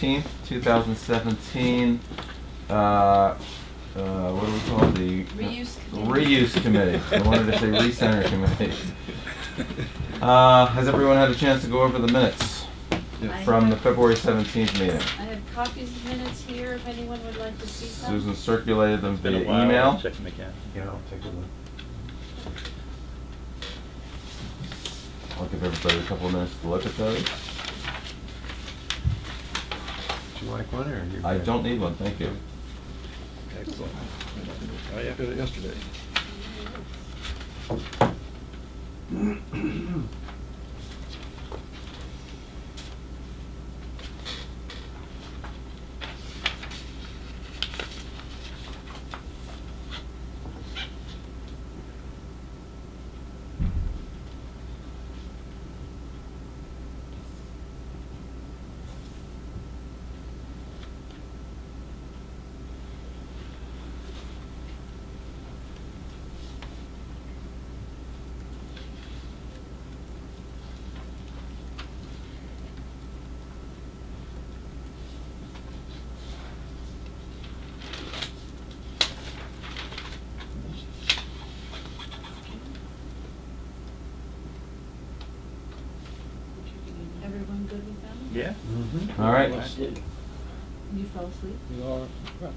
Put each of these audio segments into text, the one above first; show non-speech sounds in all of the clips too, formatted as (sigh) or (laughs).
16th, 2017, uh, uh, what do we call it? The Reuse committee. Reuse Committee. (laughs) I wanted to say Recenter Committee. Uh, Has everyone had a chance to go over the minutes I from the February 17th meeting? I have copies of minutes here if anyone would like to see some. Susan circulated them via a while. email. Check them again. Yeah, I'll take a look. I'll give everybody a couple of minutes to look at those. Do you like one or you? I don't need one, thank you. Excellent. Oh, I did it yesterday. (clears throat) Everyone good with them? Yeah. Mhm. All right. You fell asleep? You are, (laughs)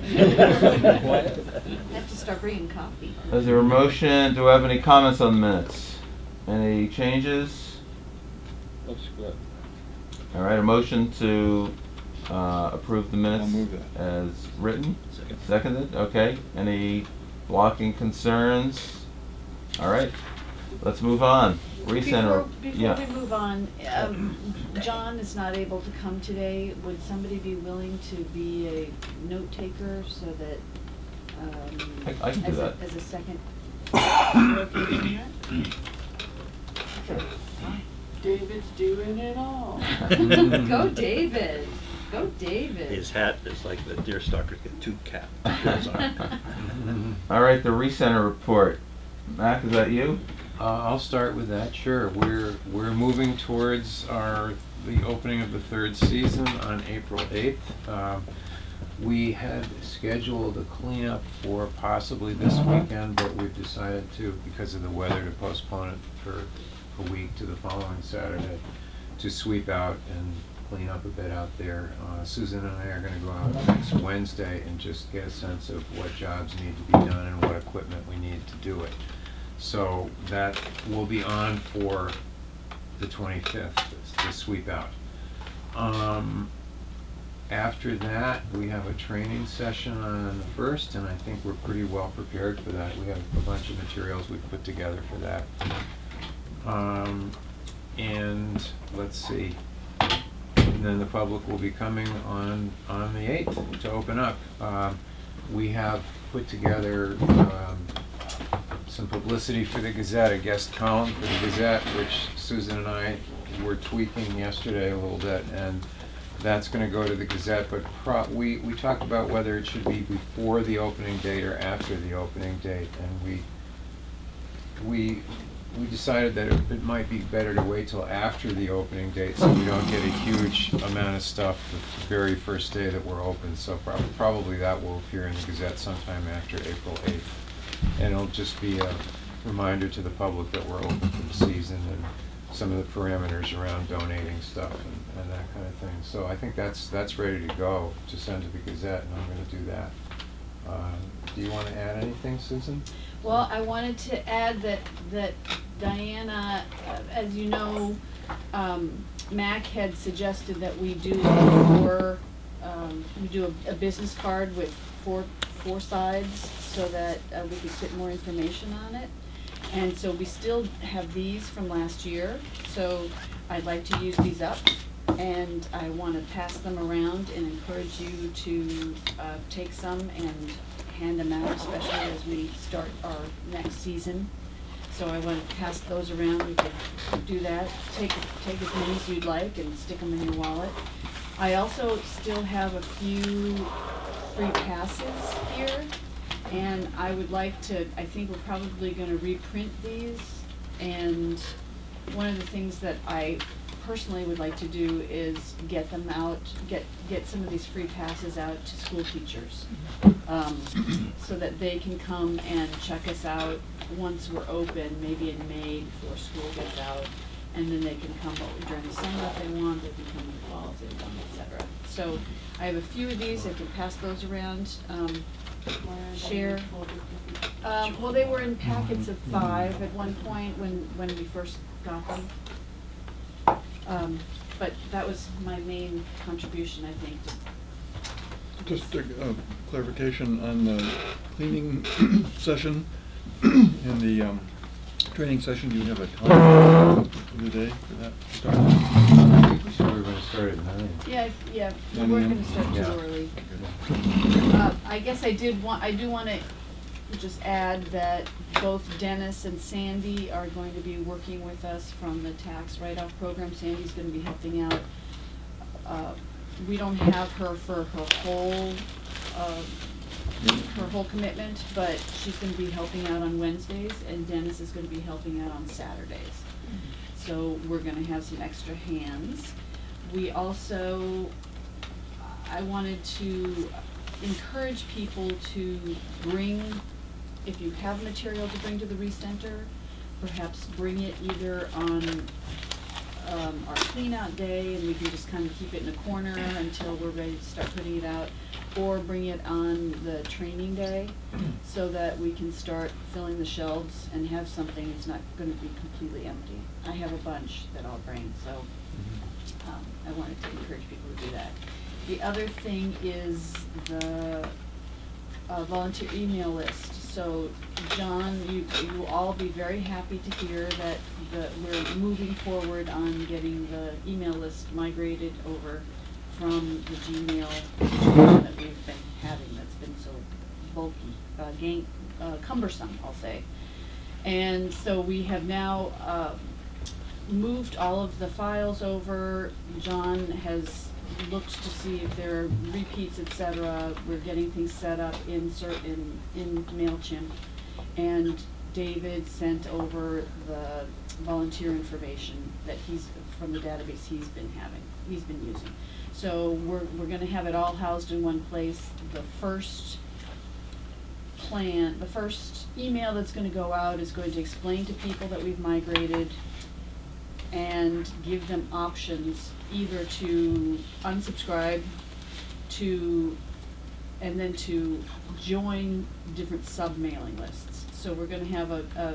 I Have to start bringing coffee. Is there a motion, do I have any comments on the minutes? Any changes? looks good. All right, a motion to uh, approve the minutes I'll move that. as written? Second. Seconded, okay. Any blocking concerns? All right, let's move on. Recenter, Before, yeah. we move on, um, John is not able to come today. Would somebody be willing to be a note taker so that, um, I- I can do as a- that. As a second. You okay doing that? Sure. David's doing it all. (laughs) Go David, go David. His hat is like the deer stalker's got two caps. (laughs) (laughs) All right, the recenter report. Mac, is that you? Uh, I'll start with that, sure. We're, we're moving towards our, the opening of the third season on April 8th. Um, We had scheduled a cleanup for possibly this weekend, but we've decided to, because of the weather, to postpone it for a week to the following Saturday to sweep out and clean up a bit out there. Uh, Susan and I are gonna go out next Wednesday and just get a sense of what jobs need to be done and what equipment we need to do it. So that will be on for the twenty-fifth, the sweep out. Um, after that, we have a training session on the first, and I think we're pretty well prepared for that. We have a bunch of materials we've put together for that. Um, and, let's see, and then the public will be coming on, on the eighth to open up. Um, we have put together, um, some publicity for the Gazette, a guest column for the Gazette, which Susan and I were tweaking yesterday a little bit, and that's gonna go to the Gazette, but we, we talked about whether it should be before the opening date or after the opening date, and we, we, we decided that it, it might be better to wait till after the opening date, so we don't get a huge amount of stuff the very first day that we're open, so prob- probably that will appear in the Gazette sometime after April eighth. And it'll just be a reminder to the public that we're open for the season and some of the parameters around donating stuff and, and that kind of thing. So I think that's, that's ready to go to send to the Gazette, and I'm gonna do that. Uh, Do you wanna add anything, Susan? Well, I wanted to add that, that Diana, uh, as you know, um, Mac had suggested that we do four, um, we do a, a business card with four, four sides so that uh, we could fit more information on it. And so we still have these from last year, so I'd like to use these up. And I wanna pass them around and encourage you to, uh, take some and hand them out, especially as we start our next season. So I wanna pass those around, we could do that, take, take as many as you'd like and stick them in your wallet. I also still have a few free passes here, and I would like to, I think we're probably gonna reprint these and one of the things that I personally would like to do is get them out, get, get some of these free passes out to school teachers. Um, so that they can come and check us out once we're open, maybe in May before school gets out. And then they can come during the summer if they want, they can come in the fall if they want, et cetera. So I have a few of these, I can pass those around, um, share. Um, well, they were in packets of five at one point when, when we first got them. Um, but that was my main contribution, I think, Just a uh, clarification on the cleaning (coughs) session and the um, training session, do you have a time (coughs) of the day for that start? I said we were gonna start at nine. Yeah, yeah, we Nine weren't gonna start too Yeah. early. Uh, I guess I did want, I do wanna just add that both Dennis and Sandy are going to be working with us from the tax write-off program. Sandy's gonna be helping out. Uh, We don't have her for her whole, uh, her whole commitment, but she's gonna be helping out on Wednesdays, and Dennis is gonna be helping out on Saturdays. So we're gonna have some extra hands. We also, I wanted to encourage people to bring, if you have material to bring to the recenter, perhaps bring it either on um, our clean out day and we can just kind of keep it in a corner until we're ready to start putting it out. Or bring it on the training day so that we can start filling the shelves and have something that's not gonna be completely empty. I have a bunch that I'll bring, so, um, I wanted to encourage people to do that. The other thing is the, uh, volunteer email list. So, John, you, you will all be very happy to hear that the, we're moving forward on getting the email list migrated over from the Gmail that we've been having that's been so bulky, uh, uh, cumbersome, I'll say. And so we have now, uh, moved all of the files over. John has looked to see if there are repeats, et cetera. We're getting things set up in cer- in, in MailChimp. And David sent over the volunteer information that he's, from the database he's been having, he's been using. So we're, we're gonna have it all housed in one place. The first plan, the first email that's gonna go out is going to explain to people that we've migrated and give them options either to unsubscribe, to, and then to join different sub-mailing lists. So we're gonna have a, a,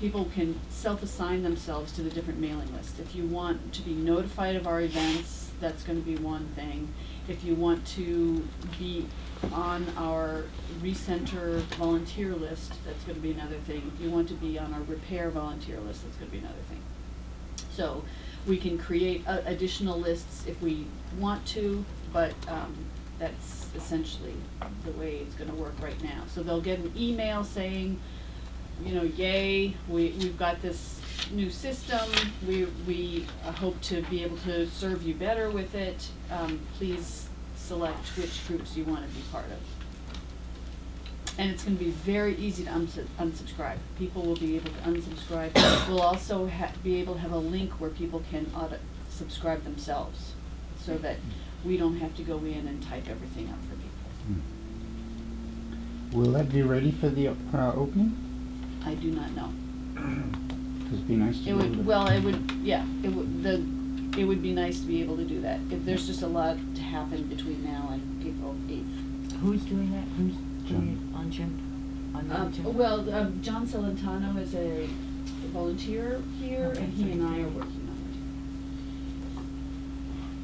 people can self-assign themselves to the different mailing lists. If you want to be notified of our events, that's gonna be one thing. If you want to be on our recenter volunteer list, that's gonna be another thing. If you want to be on our repair volunteer list, that's gonna be another thing. So we can create a- additional lists if we want to, but um, that's essentially the way it's gonna work right now. So they'll get an email saying, you know, yay, we, we've got this new system, we, we uh, hope to be able to serve you better with it. Um, Please select which groups you wanna be part of. And it's gonna be very easy to unsu- unsubscribe. People will be able to unsubscribe. We'll also ha- be able to have a link where people can auto subscribe themselves, so that we don't have to go in and type everything up for people. Will that be ready for the uh, opening? I do not know. 'Cause it'd be nice to. It be able would, to- well, it would, yeah, it would, the, it would be nice to be able to do that. If there's just a lot to happen between now and April eighth. Who's doing that? Who's doing it on Jim? On Um, MailChimp? well, um, John Celentano is a volunteer here, Okay, and he and I are working on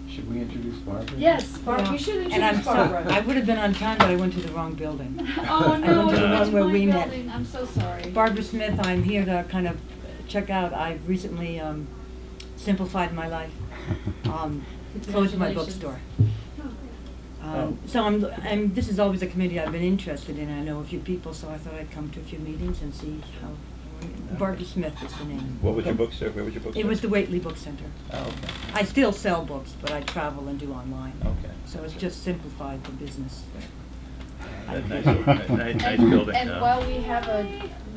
it. Should we introduce Barbara? it. Yes, Barbara, Yeah. you should And I'm introduce so, Barbara. I would have been on time, but I went to the wrong building. (laughs) Oh, I no, went to the you one where my we met. building, I'm so sorry. Barbara Smith, I'm here to kind of check out, I've recently um, simplified my life. (laughs) Um, Closed my Congratulations. bookstore. Um, So I'm, and this is always a committee I've been interested in, I know a few people, so I thought I'd come to a few meetings and see how, Barbara Smith is the name. What was your bookstore? Where was your bookstore? It was the Whately Book Center. Oh, okay. I still sell books, but I travel and do online. Okay. So it's just simplified the business. A nice, nice, nice And- building. And uh, while we have a,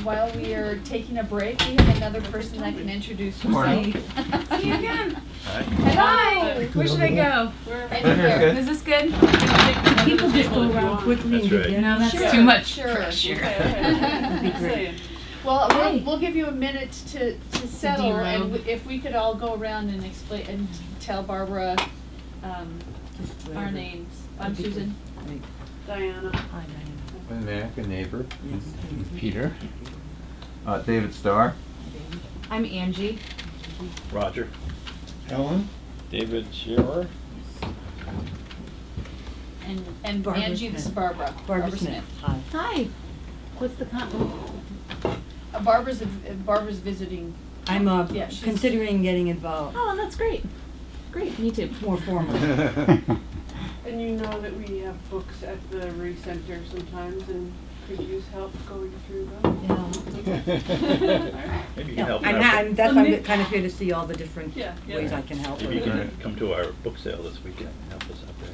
while we are taking a break, we have another person that can introduce Morning. himself. See you again. Hi. Hi. Where should I go? Anywhere. Good. Is this good? People just go around quickly and That's get right. dinner. No, that's Sure, too much sure. pressure. (laughs) That'd be great. Well, Hi. we'll, we'll give you a minute to, to settle, and w- if we could all go around and explain, and tell Barbara, um, our names. I'm That'd Susan. Great. Diana. Hi, Diana. And Mac, a neighbor. Yes. (laughs) Peter? Uh, David Starr. I'm Angie. Roger. Helen. David Shearer? And, and Barbara Angie, this is Smith. Barbara. Barbara Smith. Hi. Hi. What's the con? Uh, Barbara's, a- uh, Barbara's visiting, I'm, uh, Yeah, she's- considering getting involved, Oh, that's great. Great, me too. more formally. (laughs) (laughs) And you know that we have books at the re-center sometimes and could use help going through them. Yeah. (laughs) Maybe you can Yeah, help I'm, out. I'm, that's, I'm kind of here to see all the different Yeah, yeah. ways I can help. Maybe you can come to our book sale this weekend and help us out there.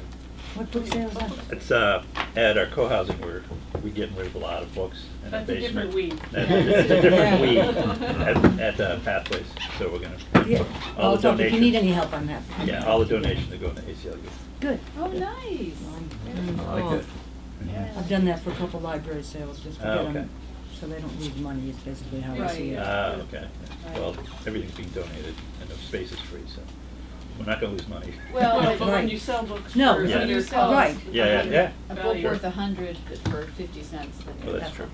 What book sale is that? It's uh, at our co-housing, we're, we getting rid of a lot of books in the That's a basement. different weed. That's it's a different weed Yeah. at, at uh, Pathways, so we're gonna, Yeah, all I'll the talk, if you need donations. any help, on that. Yeah, all the donations are going to ACLU. Good. oh, nice. I like it. I've done that for a couple library sales, just to Oh, get okay. them, so they don't lose money, is basically how I see it. Ah, okay. Well, everything's being donated and the space is free, so we're not gonna lose money. Well, Well, (laughs) but but when Right. you sell books No, for Yeah. under You sell- cost, Right. Yeah, yeah, yeah. A book value. worth a hundred for fifty cents. then Well, that's that's true.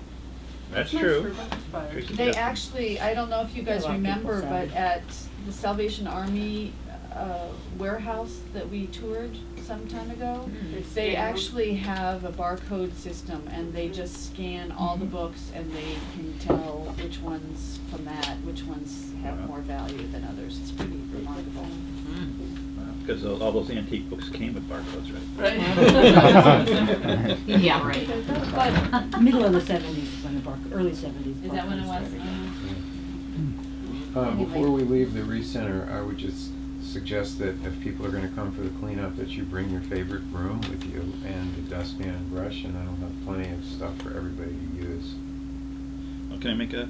That's nice true. for book buyers. Teresa They Jeffrey. actually, I don't know if you Yeah, a guys lot of people remember, sell but it. at the Salvation Army uh, warehouse that we toured some time ago, They they scan actually have a barcode system and they just scan all the Mhm. books and they can tell which ones from that, which ones have Wow. more value than others. It's pretty remarkable. Because all all those antique books came with barcodes, right? Right. (laughs) (laughs) Yeah, right. But, (laughs) Middle of the seventies, when the bark, early seventies. is that when it was? Mm-hmm. Uh, Uh, before we leave the recenter, I would just suggest that if people are gonna come for the cleanup, that you bring your favorite broom with you and a dustpan and brush, and I'll have plenty of stuff for everybody to use. Well, Can I make a,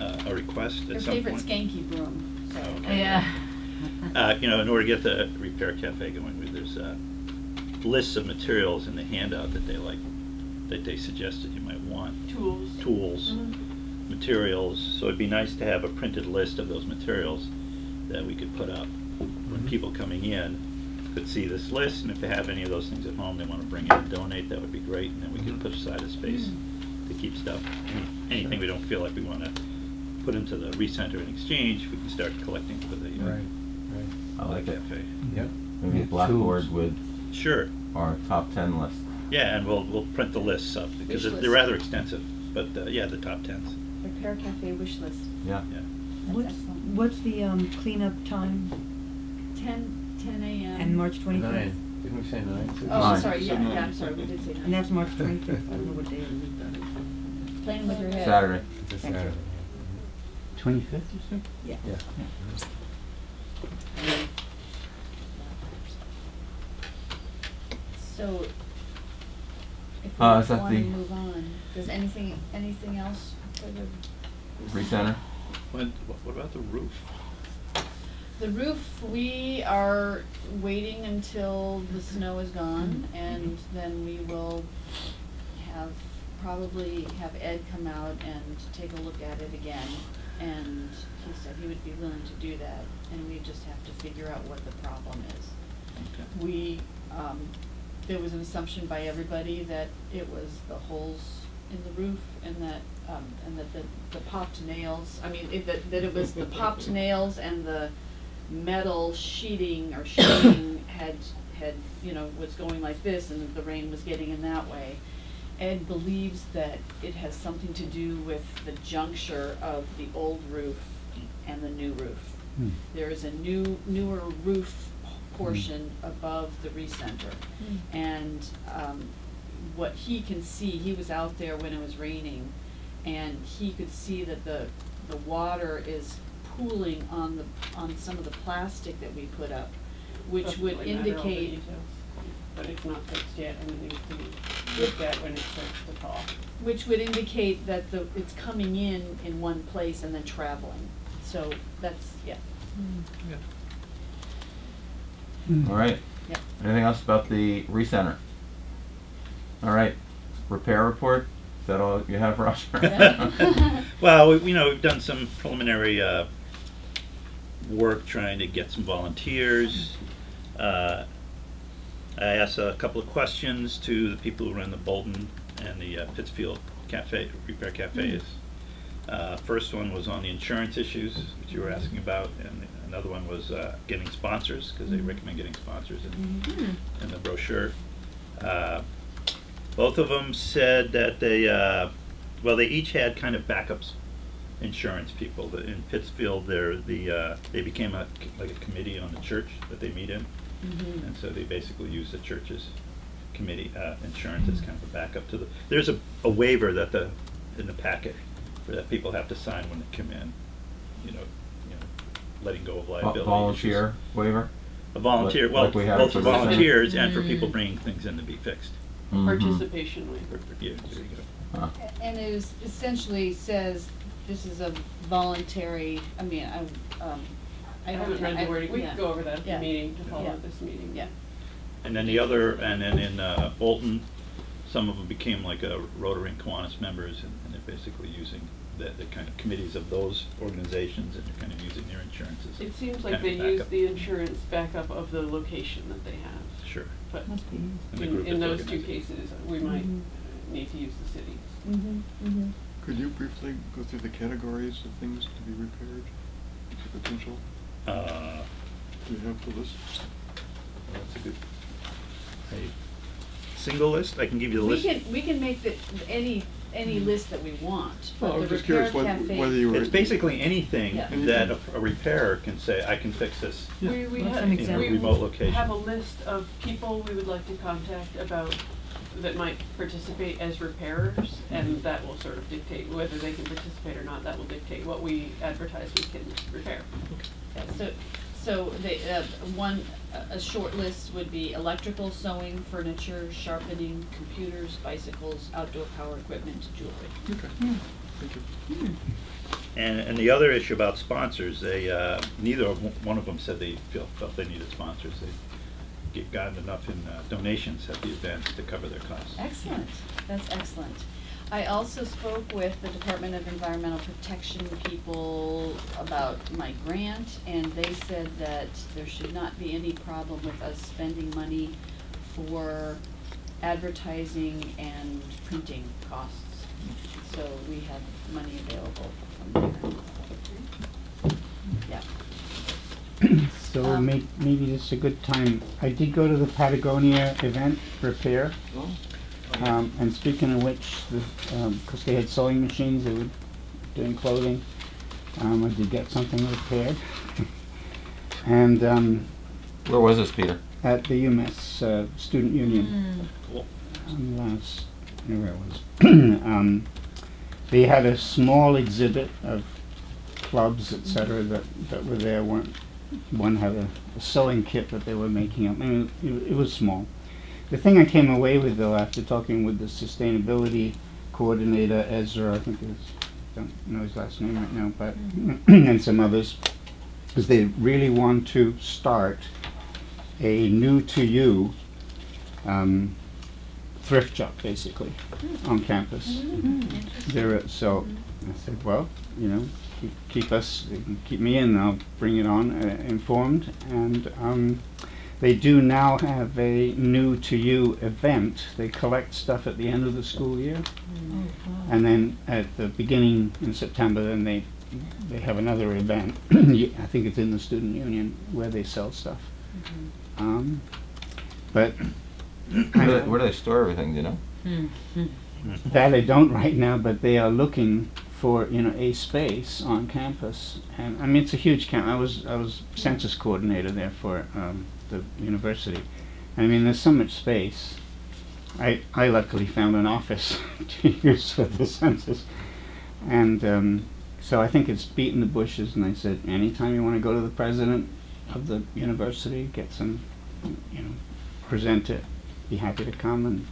a, a request Your at some favorite point? skanky broom, so. Okay. Yeah. (laughs) Uh, you know, in order to get the Repair Cafe going, we- there's uh lists of materials in the handout that they like, that they suggested you might want. Tools. Tools, Mhm. materials, so it'd be nice to have a printed list of those materials that we could put up. When Mhm. people coming in could see this list, and if they have any of those things at home they wanna bring in and donate, that would be great, and then we could Mhm. put aside a space to keep stuff. Any- Anything we don't feel like we wanna put into the recenter and exchange, we can start collecting for the. uh, Right, right. I like it. Cafe. Yep. Maybe a blackboard with Sure, our top ten list. yeah, and we'll, we'll print the lists up, because Wish they're list. rather extensive, but, uh, yeah, the top tens, Repair Cafe wish list, Yeah. yeah. that's What's, excellent. What's the, um, cleanup time Ten, ten AM. and March twenty-fifth? Nine, didn't we say nine? Oh, Nine. I'm sorry, yeah, yeah, I'm sorry, we did say nine. And that's March twenty-fifth, I don't know what day of the week that is. Playing with your head. Saturday. It's a Saturday. Twenty-fifth, you said? Yeah. Yeah. So, if Uh, we is that wanna the- move on, does anything, anything else for the? Recenter. What, what about the roof? The roof, we are waiting until the snow is gone, and then we will have, probably have Ed come out and take a look at it again. And he said he would be willing to do that, and we just have to figure out what the problem is. Okay. We, um, there was an assumption by everybody that it was the holes in the roof and that, um, and that the, the popped nails, I mean, it, that, that it was the popped (laughs) nails and the metal sheeting or sheeting (coughs) had, had, you know, was going like this and the rain was getting in that way. Ed believes that it has something to do with the juncture of the old roof and the new roof. Hmm. There is a new, newer roof portion above the recenter. And, um, what he can see, he was out there when it was raining, and he could see that the, the water is pooling on the, on some of the plastic that we put up, which Doesn't would really matter all the indicate, details. but it's not fixed yet and it needs to be looked at when it starts to thaw. Which would indicate that the, it's coming in in one place and then traveling. So that's, yeah. All right. Yep. Anything else about the recenter? All right. Repair report? Is that all you have, Roger? Yeah. (laughs) Well, we, you know, we've done some preliminary, uh, work trying to get some volunteers. Uh, I asked a couple of questions to the people who run the Bolton and the uh, Pittsfield Cafe, Repair Cafes. Uh, first one was on the insurance issues, which you were asking about, and another one was, uh, getting sponsors, because they recommend getting sponsors in, in the brochure. Both of them said that they, uh, well, they each had kind of backups insurance people. In Pittsfield, they're the, uh, they became a, like a committee on the church that they meet in. Mhm. And so they basically use the church's committee, uh, insurance as kind of a backup to the, there's a, a waiver that the, in the packet, for that people have to sign when they come in, you know, you know, letting go of liability. Volunteer waiver? A volunteer, Like- well, like we have both for for the center? volunteers and for Mm. people bringing things in to be fixed. Mhm. Participation waiver. Yeah, there you go. Huh. And it is essentially says, this is a voluntary, I mean, I, um, I I don't. haven't read the wording, we can go over that at Yeah. the meeting to Yeah. follow this meeting. Yeah. And then the other, and then in uh, Bolton, some of them became like uh, Rotary and Kiwanis members, and and they're basically using the, the kind of committees of those organizations, and they're kind of using their insurances. It seems kind like of they use backup. the insurance backup of the location that they have, Sure. but Must be. And the in, group in that's those two organizing. cases, we might Mhm. need to use the cities. Mhm, mhm. Could you briefly go through the categories of things to be repaired, the potential? Uh, Do you have the list? That's a good, a single list? I can give you the We list. can, we can make the, any, any hmm. list that we want, Well, I but was the just repair curious whether- cafe. whether you were- It's basically anything Yeah. Mm-hmm. that a a repairer can say, I can fix this. Yeah. We, we What's have, an we example? Remote location. have a list of people we would like to contact about, that might participate as repairers, and mm-hmm. that will sort of dictate whether they can participate or not, that will dictate what we advertise we can repair. Yeah, So, so the, uh, one, a, a short list would be electrical, sewing, furniture, sharpening, computers, bicycles, outdoor power equipment, jewelry. Okay, thank you. And, and the other issue about sponsors, they, uh, neither of, one of them said they felt, felt they needed sponsors. They get gotten enough in uh, donations at the event to cover their costs. Excellent, that's excellent. I also spoke with the Department of Environmental Protection people about my grant, and they said that there should not be any problem with us spending money for advertising and printing costs. So we have money available from there. Yeah. (clears throat) So Um, may, maybe this is a good time. I did go to the Patagonia event repair. Oh, Um, and speaking of which, the, um 'cause they had sewing machines, they were doing clothing. Um, I did get something repaired. (laughs) and um, Where was this, Peter? at the UMass uh, Student Union, Cool. um, last, where it was. (clears throat) um, they had a small exhibit of clubs, etc., that, that were there. One, one had a, a sewing kit that they were making up. I mean, it, it was small. The thing I came away with, though, after talking with the sustainability coordinator, Ezra, I think was, don't know his last name right now, but, (clears throat) and some others, is they really want to start a new to you um, thrift shop, basically, on campus. There, are- so I said, well, you know, keep, keep us, keep me in, I'll bring it on, uh, informed. And um, they do now have a new to you event. They collect stuff at the end of the school year, and then at the beginning in September, then they they have another event. (clears throat) I think it's in the student union where they sell stuff. Um, but Where do they, where do they store everything, do you know? That I don't right now, but they are looking for, you know, a space on campus. And, I mean, it's a huge camp. I was, I was census coordinator there for, um, the university. I mean, there's so much space. I, I luckily found an office (laughs) to use for the census. And, um, so I think it's beating the bushes, and I said, anytime you wanna go to the president of the university, get some, you know, present it. be happy to come and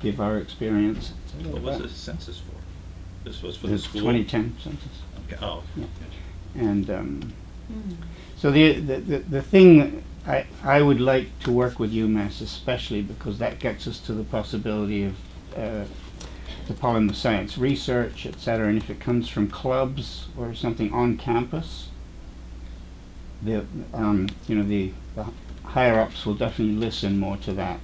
give our experience. What was the census for? This was for the It's school? 2010 census. Okay, oh. Yeah. And um, so the, the, the, the thing I, I would like to work with UMass especially because that gets us to the possibility of uh, the polymer science research, etc. And if it comes from clubs or something on campus, the um, you know the, the higher ups will definitely listen more to that.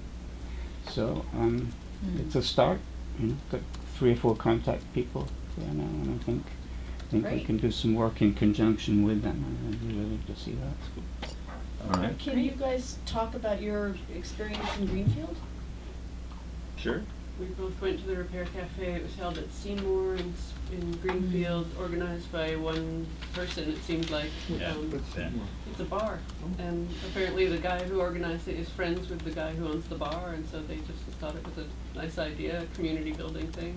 So um, it's a start. You know, got three or four contact people there now, and I think I think we can do some work in conjunction with them. I'd really like to see that. All right. Can you guys talk about your experience in Greenfield? Sure. We both went to the Repair Cafe. It was held at Seymour in, in Greenfield, organized by one person, it seemed like. Yeah, Um, that's it. It's a bar, and apparently the guy who organized it is friends with the guy who owns the bar, and so they just thought it was a nice idea, a community building thing.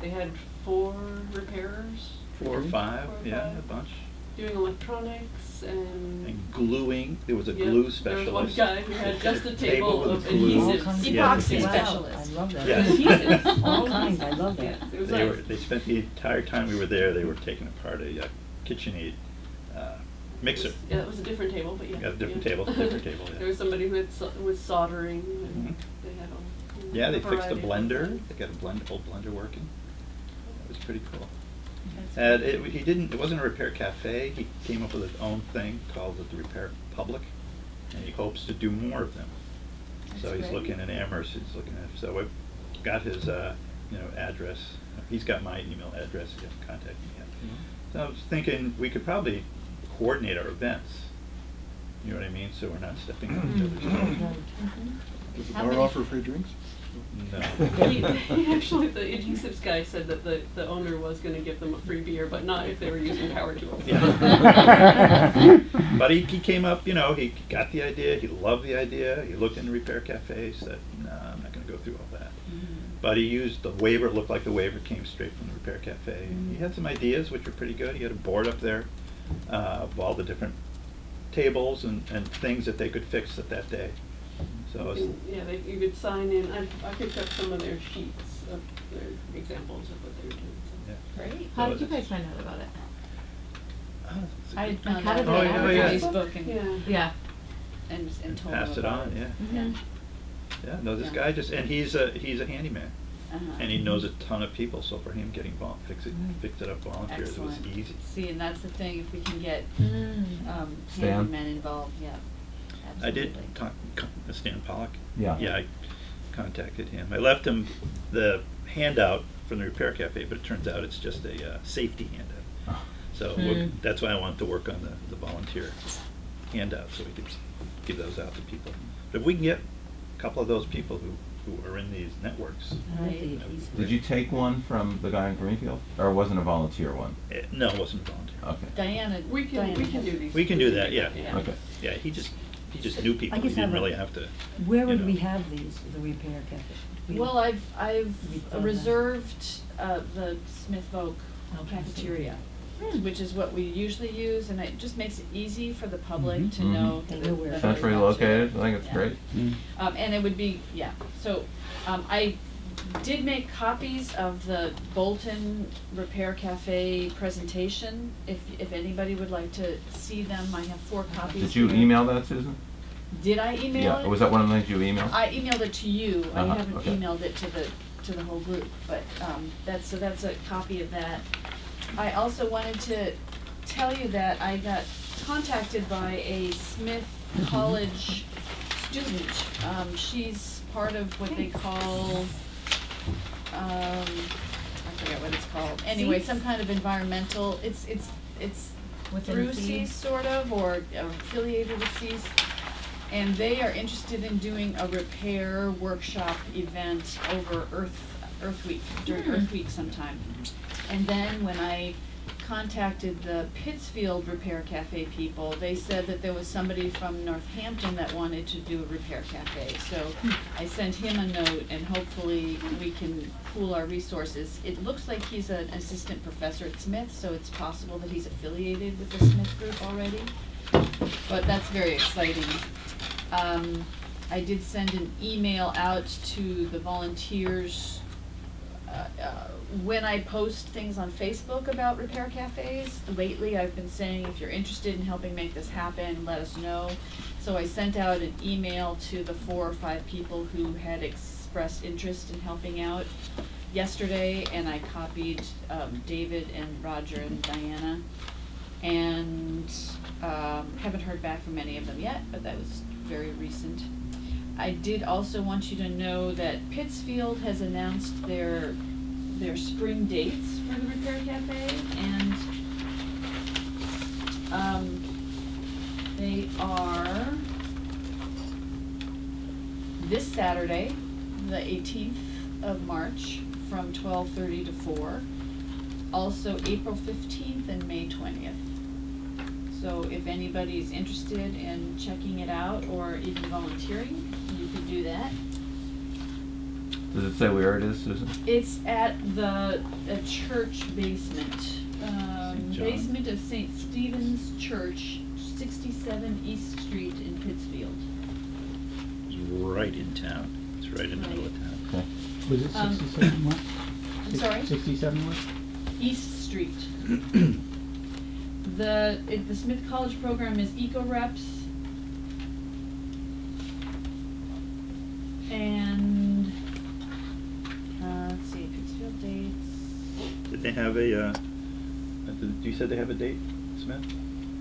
They had four repairers Four or five, Four or yeah, five. a bunch. Doing electronics and. And gluing, there was a Yeah, glue There was one guy who had just a table with of glue. All adhesives. kinds of- Yeah. Epoxy Wow, specialist. I love that. Yeah. Adhesives. All kinds, I love that. it was They nice. were, they spent the entire time we were there, they were taking apart a uh, KitchenAid uh, mixer. Yeah, it was a different table, but yeah. Got a different yeah. table, different table, yeah. There was somebody who had, so- was soldering, and Mhm. they had all. you know, Yeah, they a fixed the variety of blender, they got a blend, old blender working. It was pretty cool. That's And it, he didn't, it wasn't a repair cafe, he came up with his own thing, called it the Repair Public, and he hopes to do more of them. So he's great. looking in Amherst, he's looking at, so I've got his, uh, you know, address, he's got my email address, he hasn't contacted me yet. So I was thinking, we could probably coordinate our events, you know what I mean, so we're not stepping on each other's toes. Does the How bar offer free drinks? No. (laughs) He, he actually, the adhesives guy said that the, the owner was gonna give them a free beer, but not if they were using power tools. Yeah. (laughs) But he, he came up, you know, he got the idea, he loved the idea, he looked in the repair cafe, said, no, I'm not gonna go through all that. But he used the waiver, it looked like the waiver came straight from the repair cafe. He had some ideas which were pretty good, he had a board up there, uh, of all the different tables and, and things that they could fix at that day. So, it was- And, Yeah, they, you could sign in, I, I picked up some of their sheets of their examples of what they were doing, so. yeah. Great. How did you guys find out about it? I that's a I good- had found How out did on Oh, yeah, yeah. Facebook and, Yeah. Yeah. and, and And told them passed it about on, yeah. Yeah. Yeah, no, this Yeah. guy just, and he's a, he's a handyman. Uh-huh. And he knows a ton of people, so for him getting vol, fix it, fixed it up volunteers, it was easy. See, and that's the thing, if we can get, Mm. um, handymen involved, yeah, I did absolutely. talk, con- uh, Stan Pollock. Yeah. Yeah, I contacted him. I left him the handout from the Repair Cafe, but it turns out it's just a, uh, safety handout. Oh. So we're- Hmm. that's why I wanted to work on the, the volunteer handout, so we could give those out to people. But if we can get a couple of those people who, who are in these networks, I like the Right. Did you take one from the guy in Greenfield, or wasn't a volunteer one? eh, no, it wasn't a volunteer. Okay. Diana, We can, Diana we can has- do these. We can do that, yeah. Okay. Yeah, he just, he just knew people, I he guess I didn't have a- really have to. Where you would know. we have these, the repair cafe? We- Well, I've, I've thought that. reserved, uh, the Smith Voc Okay. cafeteria, Hmm. which is what we usually use, and it just makes it easy for the public Mhm. to Mhm. know. They that- know where. that they're Centrally about to- located, I think it's Yeah. great. Mm. Um, and it would be, yeah, so, um, I did make copies of the Bolton Repair Cafe presentation. If, if anybody would like to see them, I have four copies Did you here. email that, Susan? Did I email Yeah, it? was that one of the things you emailed? I emailed it to you, I Uh-huh, haven't okay. emailed it to the, to the whole group, but, um, that's, so that's a copy of that. I also wanted to tell you that I got contacted by a Smith College student. Um, she's part of what they call, um, I forget what it's called. Anyway, some kind of environmental, it's, it's, it's Within through Seeds? CEEDS sort of, or uh, affiliated with CEEDS. And they are interested in doing a repair workshop event over Earth, Earth Week, during Hmm. Earth Week sometime. And then when I contacted the Pittsfield Repair Cafe people, they said that there was somebody from Northampton that wanted to do a repair cafe. So I sent him a note and hopefully we can pool our resources. It looks like he's an assistant professor at Smith, so it's possible that he's affiliated with the Smith group already. But that's very exciting. Um, I did send an email out to the volunteers. Uh, uh, when I post things on Facebook about repair cafes, lately I've been saying if you're interested in helping make this happen, let us know. So I sent out an email to the four or five people who had expressed interest in helping out yesterday, and I copied um, David and Roger and Diana. And um, haven't heard back from any of them yet, but that was very recent. I did also want you to know that Pittsfield has announced their their spring dates for the Repair Cafe, and um, they are this Saturday, the eighteenth of March, from twelve thirty to four. Also April fifteenth and May twentieth. So if anybody's interested in checking it out or even volunteering, you could do that. Does it say where it is, Susan? It's at the, a church basement, um, basement of St. Stephen's Church, sixty-seven East Street in Pittsfield. It's right in town. It's right in the middle of town. Okay. Was it Um, sixty-seven what? I'm sorry? Sixty-seven what? East Street. (clears throat) The, it, the Smith College program is Eco Reps. And, uh, let's see, Pittsfield dates. Did they have a, uh, uh, did- you said they have a date, Smith?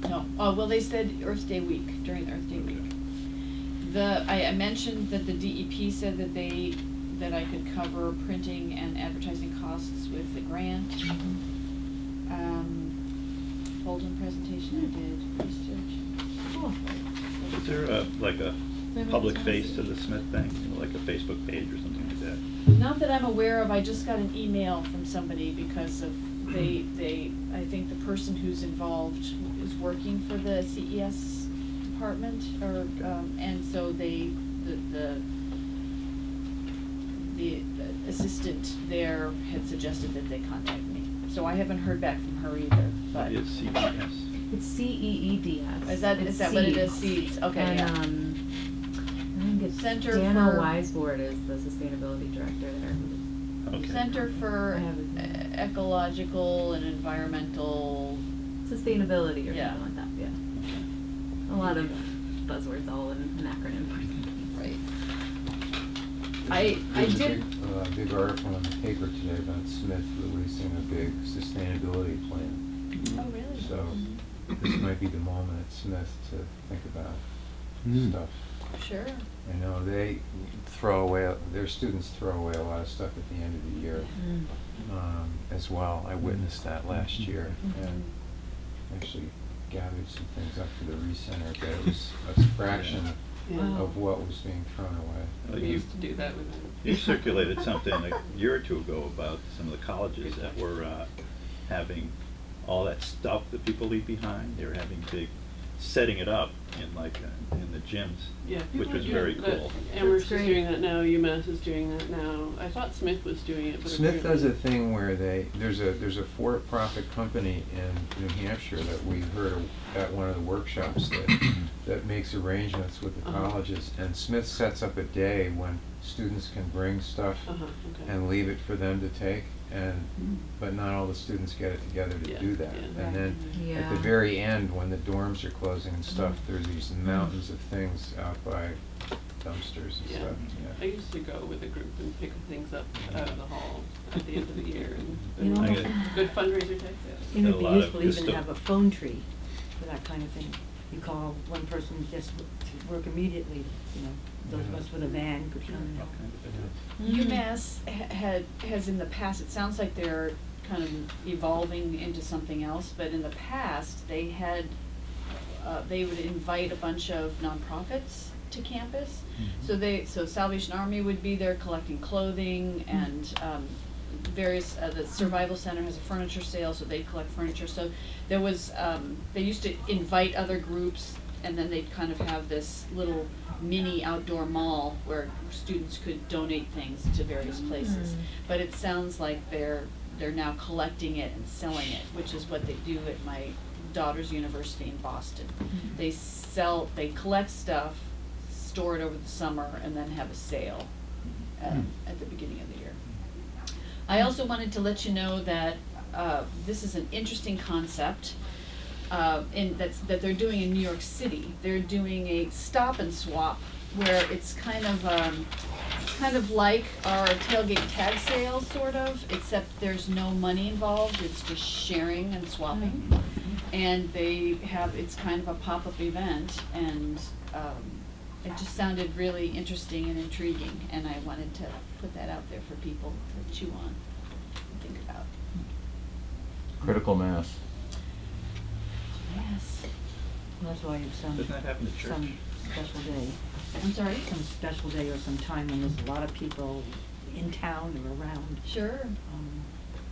No, oh, well, they said Earth Day week, during Earth Day week. The, I, I mentioned that the DEP said that they, that I could cover printing and advertising costs with the grant. Um, Bolton presentation I did, research. Cool. Is there a, like a public face to the Smith thing, you know, like a Facebook page or something like that? Not that I'm aware of, I just got an email from somebody because of, they, they, I think the person who's involved is working for the CEEDS department, or, um, and so they, the, the, the assistant there had suggested that they contact me. So I haven't heard back from her either, but, it's CBS. It's C E E D S. is that, is that what it is, Seeds, okay, And, yeah. um, I think it's Center Dano for- Weisbord is the sustainability director there. Okay. Center for I have his. E- Ecological and Environmental, Sustainability or Yeah. something like that, yeah. A lot of buzzwords all in an acronym. right. I, I There's a did, big, uh, big article in the paper today about Smith releasing a big sustainability plan. Oh, really? So this might be the moment at Smith to think about Hmm. stuff. Sure. I know they throw away, their students throw away a lot of stuff at the end of the year um, as well. I witnessed that last year and actually gathered some things up for the recenter, but it was a (laughs) fraction Yeah. of what was being thrown away. Well, We you- used to do that with. You circulated something a year or two ago about some of the colleges that were uh, having all that stuff that people leave behind. They were having big, setting it up in like, uh, in the gyms. Yeah, Which was very that. cool. Amherst is great. doing that now, UMass is doing that now. I thought Smith was doing it, but Smith does a thing where they, there's a, there's a for-profit company in New Hampshire that we heard at one of the workshops that, (coughs) that makes arrangements with the Uh-huh. colleges. And Smith sets up a day when students can bring stuff Uh-huh, okay. and leave it for them to take. And, but not all the students get it together to Yeah, do that. yeah. And then at the very end, when the dorms are closing and stuff, Mm-hmm. there's these mountains of things out by dumpsters and Yeah. stuff, I used to go with a group and pick things up out of the hall at the end of the year and. (laughs) You know, I and get- Good fundraiser type, It would be useful even to have a phone tree for that kind of thing. You call one person just to work immediately, you know, those of us with a van could come and help. UMass ha- had, has in the past, it sounds like they're kind of evolving into something else, but in the past, they had, uh, they would invite a bunch of nonprofits to campus. So they, so Salvation Army would be there collecting clothing and, um, various, uh, the Survival Center has a furniture sale, so they'd collect furniture. So there was, um, they used to invite other groups and then they'd kind of have this little mini outdoor mall where students could donate things to various places. Mm. But it sounds like they're, they're now collecting it and selling it, which is what they do at my daughter's university in Boston. They sell, they collect stuff, store it over the summer and then have a sale at, Hmm. at the beginning of the year. I also wanted to let you know that, uh, this is an interesting concept, uh, in, that's, that they're doing in New York City. They're doing a stop and swap where it's kind of, um, kind of like our tailgate tag sale, sort of, except there's no money involved, it's just sharing and swapping. And they have, it's kind of a pop-up event, and, um, it just sounded really interesting and intriguing, and I wanted to put that out there for people to chew on, and think about. Critical mass. Yes. Well, That's why it's some, Doesn't that happen at church? some special day, I'm sorry? some special day or some time when there's a lot of people in town or around, Sure, um,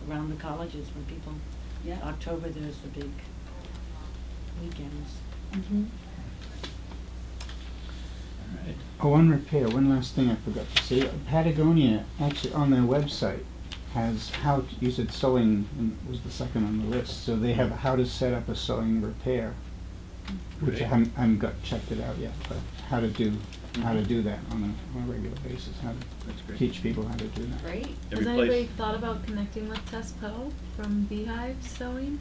around the colleges when people, yeah. October, there's the big weekends. Mm-hmm. All right. Oh, on repair, one last thing I forgot to say. Patagonia, actually, on their website, has how, to- you said sewing was the second on the list, so they have how to set up a sewing repair, which I Great. haven't, I haven't got, checked it out yet, but how to do, how to mm-hmm. do that on a, on a regular basis, how That's to great. teach people how to do that. Great. Every Has place- anybody thought about connecting with Tess Poe from Beehive Sewing?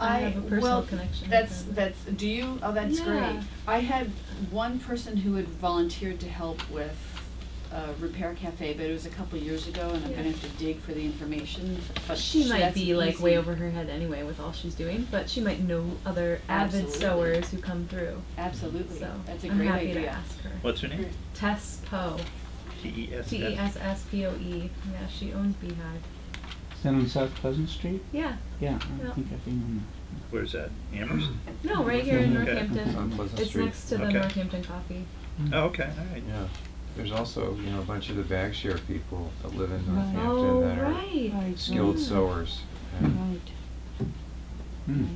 I have a personal well, connection with That's, her. that's, do you? Oh, that's great. I had one person who had volunteered to help with a repair cafe, but it was a couple years ago, and I'm Yeah. gonna have to dig for the information, but She might that's be like way easy. over her head anyway with all she's doing, but she might know other avid Absolutely. sewers who come through. Absolutely, So that's a I'm great happy idea. to ask her. What's her name? Tess Poe. T E S S. T E S S P O E. Yeah, she owns Beehive. Is that on South Pleasant Street? Yeah. Yeah, I Yeah. think I've been on Where's that? Amherst? No, right here in Okay. Northampton. It's on Pleasant It's Street. next to the Okay. Northampton Coffee. that. Oh, okay, all right. Yeah, there's also, you know, a bunch of the bag share people that live in Right. Northampton Oh, that are right. Right. skilled Yeah. sewers. and Right. Hmm.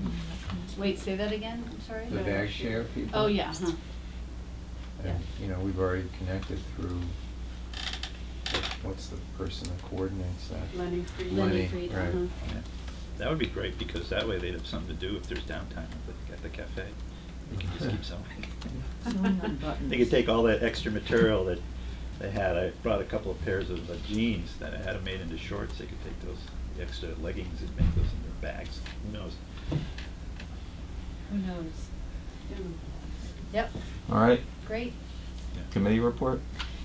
Wait, say that again, I'm sorry? The bag share people. Oh, yeah, huh. And, you know, we've already connected through, what's the person that coordinates that? Lenny Freed. Lenny Lenny, Freed, right. uh-huh. Yeah. That would be great, because that way they'd have something to do if there's downtime at the, at the cafe. They can just keep sewing. Sewing on (laughs) buttons. They could take all that extra material that they had, I brought a couple of pairs of uh, jeans that I had them made into shorts, they could take those, extra leggings and make those in their bags, who knows? Who knows? Yep, All right, great. committee report?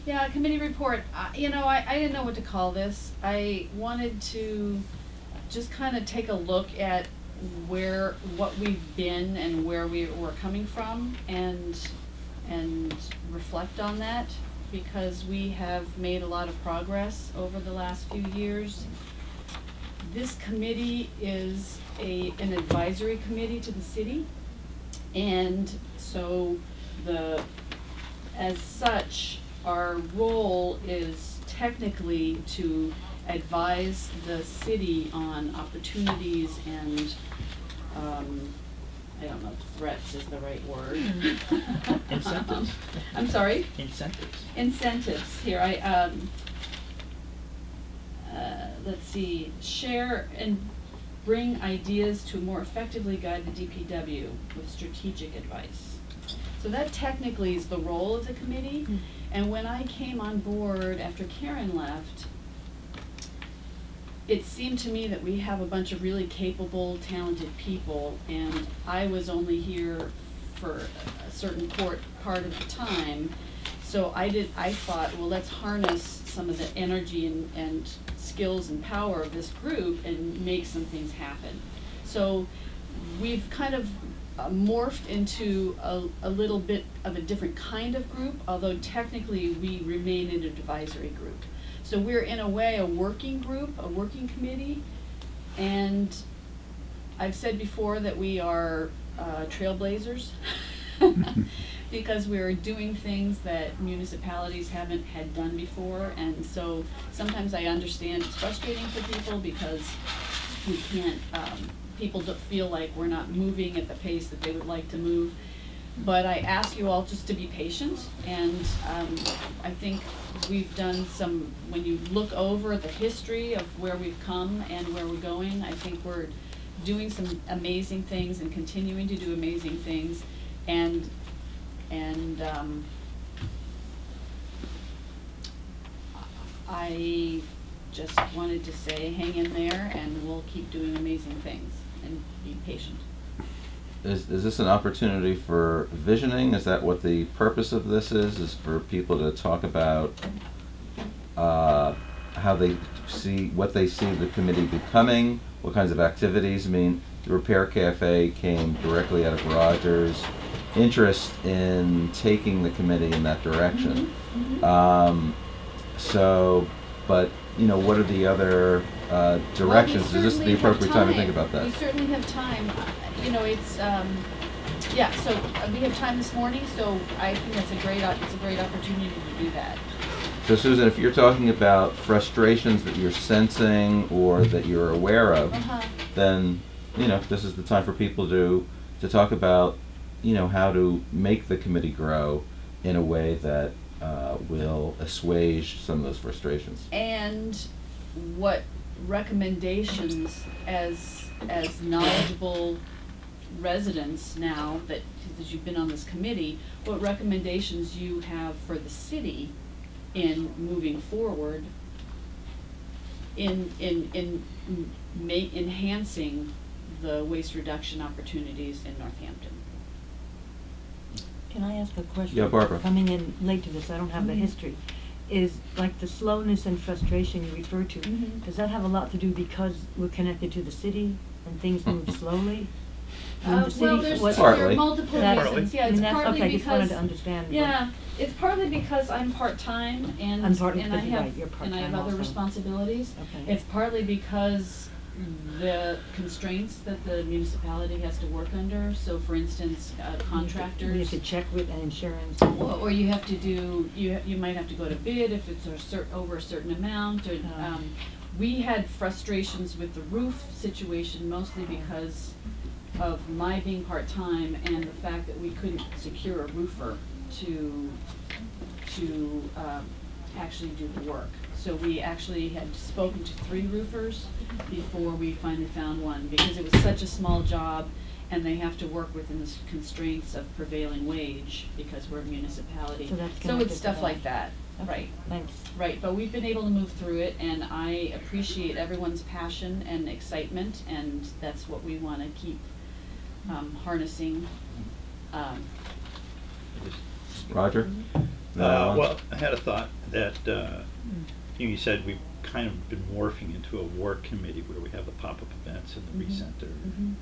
Yeah, committee report, uh, you know, I, I didn't know what to call this. I wanted to just kind of take a look at where, what we've been and where we, we're coming from and, and reflect on that because we have made a lot of progress over the last few years. This committee is a, an advisory committee to the city. And so the, as such, our role is technically to advise the city on opportunities and, um, I don't know if threats is the right word. (laughs) Incentives. I'm sorry? Incentives. incentives here, I, um, uh, let's see, share and bring ideas to more effectively guide the DPW with strategic advice. So that technically is the role of the committee, and when I came on board after Karen left, it seemed to me that we have a bunch of really capable, talented people, and I was only here for a certain port, part of the time. So I did, I thought, well, let's harness some of the energy and, and skills and power of this group and make some things happen. So we've kind of uh, morphed into a, a little bit of a different kind of group, although technically we remain an advisory group. So we're in a way a working group, a working committee, and I've said before that we are uh, trailblazers (laughs) because we're doing things that municipalities haven't had done before, and so sometimes I understand it's frustrating for people because we can't, um, people don't feel like we're not moving at the pace that they would like to move. But I ask you all just to be patient, and um, I think we've done some, when you look over the history of where we've come and where we're going, I think we're doing some amazing things and continuing to do amazing things. And, And, um, I just wanted to say, hang in there and we'll keep doing amazing things and be patient. Is, is this an opportunity for visioning? Is that what the purpose of this is? Is for people to talk about uh, how they see, what they see the committee becoming, what kinds of activities? I mean, the Repair Cafe came directly out of Rogers' interest in taking the committee in that direction. Um, so, but, you know, what are the other uh, directions? Well, we Is this the appropriate time to think about that? We certainly have time, Uh, you know, it's, um, yeah, so uh, we have time this morning, so I think that's a great, it's a great opportunity to do that. So Susan, if you're talking about frustrations that you're sensing or that you're aware of, Uh-huh. then, you know, this is the time for people to, to talk about, you know, how to make the committee grow in a way that uh, will assuage some of those frustrations. And what recommendations as, as knowledgeable residents now that, that you've been on this committee, what recommendations you have for the city in moving forward in, in, in ma- enhancing the waste reduction opportunities in Northampton. Can I ask a question? Yeah, Barbara. Coming in late to this, I don't have the Mhm. history. Is like the slowness and frustration you refer to, Mhm. does that have a lot to do because we're connected to the city and things move slowly? When Uh, the city- well, there's, what- there are multiple That's- reasons, yeah, mean, it's that's- partly okay, I just wanted because, to understand what- it's partly because I'm part-time and, And partly and I have, right, you're and I have part-time other also. responsibilities. Okay. It's partly because the constraints that the municipality has to work under, so for instance, uh, contractors. You have to check with an insurance. Or, or you have to do, you, you might have to go to bid if it's a cer- over a certain amount, or, Oh. um, we had frustrations with the roof situation mostly because of my being part-time and the fact that we couldn't secure a roofer to, to, um, actually do the work. So we actually had spoken to three roofers before we finally found one, because it was such a small job and they have to work within the s- constraints of prevailing wage, because we're a municipality. So that's So connected it's to stuff that. like that, Okay, right, Thanks. right, but we've been able to move through it and I appreciate everyone's passion and excitement and that's what we wanna keep, um, harnessing. Um, Roger? Uh, well, I had a thought that, uh, you said we've kind of been morphing into a work committee where we have the pop-up events and the Mhm. recenter. mhm.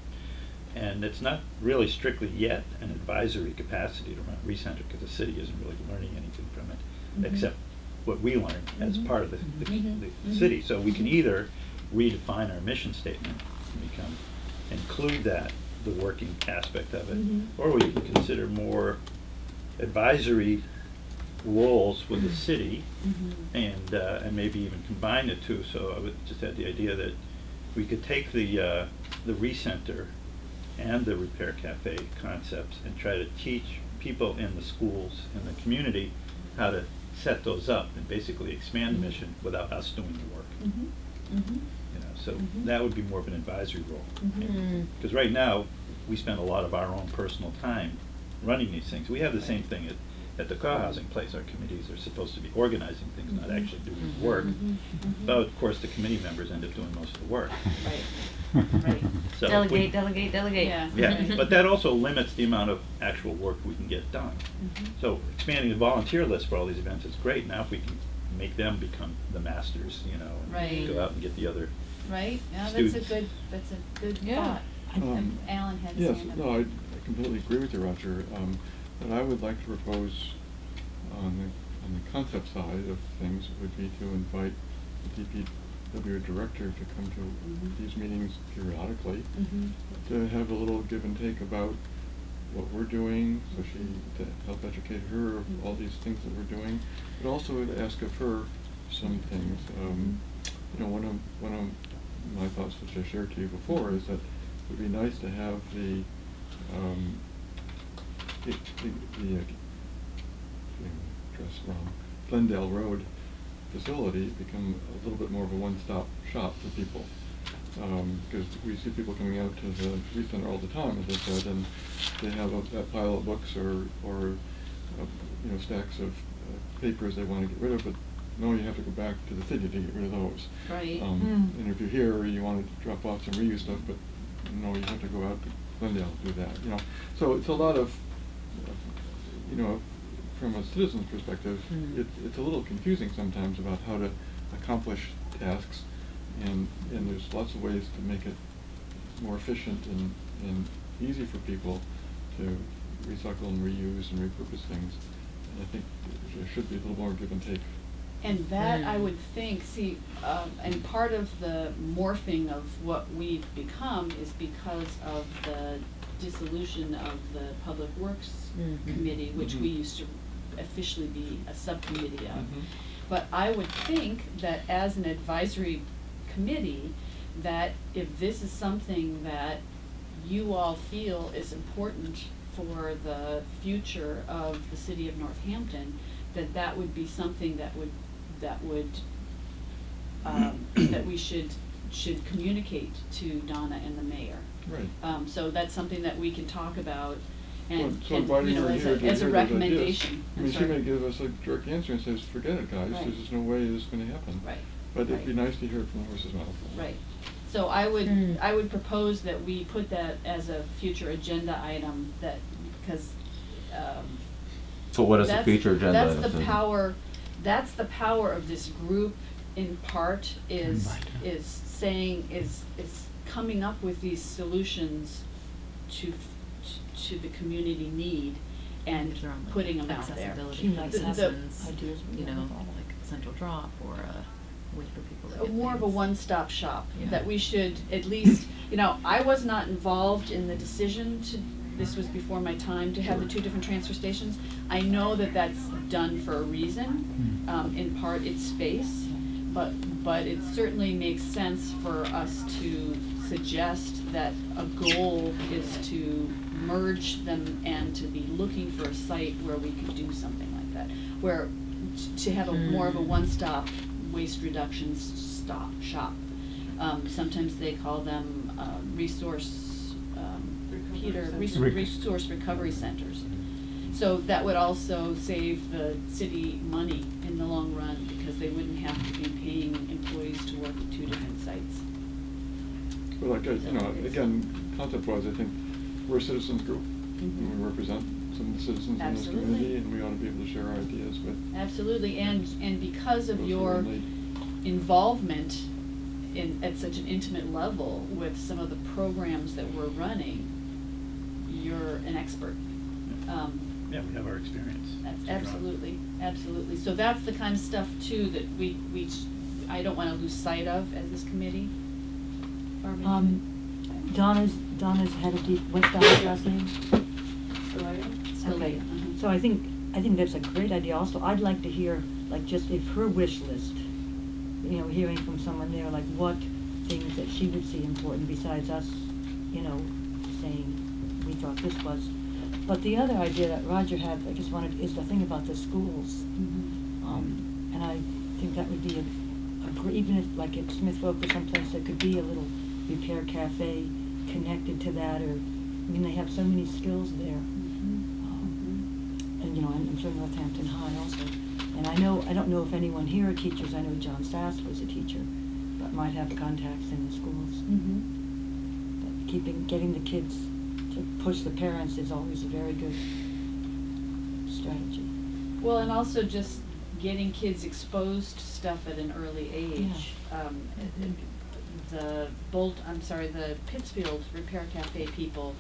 And it's not really strictly yet an advisory capacity to run recenter because the city isn't really learning anything from it, Mhm. except what we learn as Mhm. part of the, the, Mhm. the city. So we can either redefine our mission statement, and become, include that, the working aspect of it, or we can consider more advisory roles with the city Mhm. and, uh, and maybe even combine the two. So I would just had the idea that we could take the, uh, the recenter and the repair cafe concepts and try to teach people in the schools, in the community, how to set those up and basically expand the Mhm. mission without us doing the work. Mhm. Mhm. You know, so Mhm. that would be more of an advisory role. Mhm. Because right now, we spend a lot of our own personal time running these things. We have the same thing at, at the co-housing place. Our committees are supposed to be organizing things, not Mhm. actually doing the work. Mhm. Mhm. But of course, the committee members end up doing most of the work. Right, (laughs) right. So we- Delegate, delegate, delegate. Yeah. Yeah, but that also limits the amount of actual work we can get done. So expanding the volunteer list for all these events is great. Now if we can make them become the masters, you know, Right. and go out and get the other Right, yeah, that's a Students. good, that's a good Yeah. thought. Um, And Alan had his Yes, hand up. no, I I completely agree with you, Roger. Um, But I would like to propose on the, on the concept side of things would be to invite the DPW director to come to Mhm. these meetings periodically, Mhm. to have a little give and take about what we're doing, so she, to help educate her of all these things that we're doing, but also to ask of her some things. Um, You know, one of, one of my thoughts, which I shared to you before, is that it would be nice to have the, um, the, the, the, uh, address wrong, Glendale Road facility become a little bit more of a one-stop shop for people. Um, because we see people coming out to the ReCenter all the time, as I said, and they have a, that pile of books or, or of, you know, stacks of uh, papers they wanna get rid of, but no, you have to go back to the city to get rid of those. Right. Um, Hmm. and if you're here, you wanna drop off some reuse stuff, but no, you have to go out to Glendale to do that, you know. So it's a lot of, of, you know, from a citizen's perspective, Hmm. it, it's a little confusing sometimes about how to accomplish tasks. And, and there's lots of ways to make it more efficient and, and easy for people to recycle and reuse and repurpose things. And I think there should be a little more give and take. And that, I Mm. would think, see, um, and part of the morphing of what we've become is because of the dissolution of the Public Works Mhm. Committee, which we Mhm. used to officially be a subcommittee of. Mhm. But I would think that as an advisory committee, that if this is something that you all feel is important for the future of the city of Northampton, that that would be something that would, that would, um, that we should, should communicate to Donna and the mayor. Right. Um, so that's something that we can talk about So- and, so and, inviting you know, her as here a, to as a hear those ideas. recommendation. I I'm mean, she sorry. may give us a direct answer and says, forget it, guys, Right. there's just no way this is gonna happen. Right, But it'd be right. nice to hear it from the horse's mouth. Right. So I would, Mm. I would propose that we put that as a future agenda item that, because, um. But what is the that's- future agenda That's the Susan? power, that's the power of this group in part is, is saying, is, is coming up with these solutions to, to the community need and like, putting them out there. Accessibility Seem for the the- the ideas you have know, all. like central drop or a way for people to a- get more of a one-stop shop, Yeah. that we should at least, you know, I was not involved in the decision to, this was before my time, to have the two different transfer stations. I know that that's done for a reason, um, in part it's space, but, but it certainly makes sense for us to suggest that a goal is to merge them and to be looking for a site where we could do something like that. Where, to have a more of a Mm. one-stop waste reduction stop, shop. Um, sometimes they call them, uh, resource, um, Peter, res- resource recovery centers. So that would also save the city money in the long run, because they wouldn't have to be paying employees to work at two different sites. But like, I- you know, again, concept-wise, I think we're a citizens group, and Mhm. we represent some of the citizens in this community, and we ought to be able to share our ideas with Absolutely, and, and because of your involvement in, at such an intimate level with some of the programs that we're running, you're an expert. Um, Yeah, we have our experience. That's to draw. absolutely, absolutely. So that's the kind of stuff too that we, we, sh- I don't wanna lose sight of as this committee. Um, Donna's, Donna's head of, D- what's Donna's last name? Okay, uh-huh. so I think, I think that's a great idea also. I'd like to hear, like, just if her wish list, you know, hearing from someone there, like what things that she would see important besides us, you know, saying, we thought this was. But the other idea that Roger had, I just wanted, is the thing about the schools. Mhm. Um, and I think that would be a, a gr- even if, like at Smith Voc or someplace, there could be a little repair cafe connected to that, or, I mean, they have so many skills there. Mhm. Um, And, you know, I'm, I'm sure Northampton High also. And I know, I don't know if anyone here are teachers, I know John Sass was a teacher, but might have contacts in the schools. Mhm. But keeping, getting the kids to push the parents is always a very good strategy. Well, and also just getting kids exposed to stuff at an early age. Um, it- it- the Bolt, I'm sorry, the Pittsfield Repair Cafe people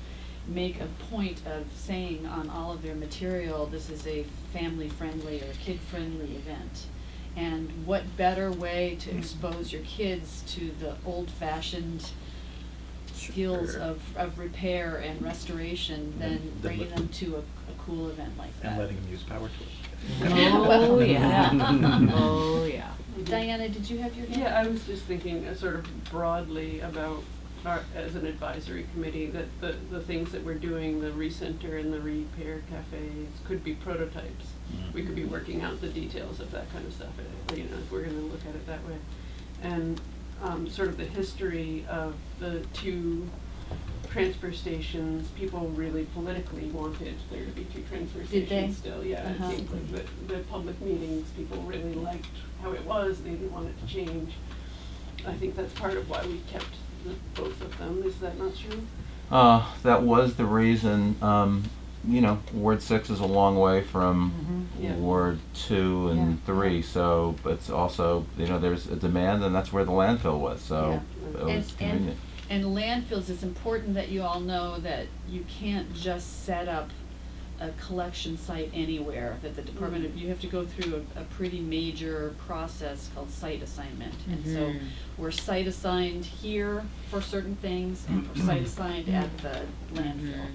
make a point of saying on all of their material, this is a family-friendly or kid-friendly event. And what better way to hmm. expose your kids to the old-fashioned skills Sure. of, of repair and restoration than bringing let- them to a, a cool event like that. And letting them use power tools. Oh, yeah. Yeah. (laughs) Oh, yeah. Diana, did you have your hand? Yeah, I was just thinking uh, sort of broadly about our, as an advisory committee, that the, the things that we're doing, the recenter and the repair cafes, could be prototypes. We could be working out the details of that kind of stuff, uh, you know, if we're gonna look at it that way. And, um, sort of the history of the two transfer stations, people really politically wanted there to be two transfer Did they? stations still, yeah. It Uh-huh. seemed like the, the public meetings, people really liked how it was, they didn't want it to change. I think that's part of why we kept the, both of them, is that not true? Uh, that was the reason, um, you know, Ward six is a long way from Mhm. Yeah. Ward two and Yeah. three, so, but it's also, you know, there's a demand and that's where the landfill was, so Yeah. it was And- and- convenient. And landfills, it's important that you all know that you can't just set up a collection site anywhere, that the Department of, you have to go through a, a pretty major process called site assignment. And so Mhm. we're site assigned here for certain things and we're site assigned at the landfill.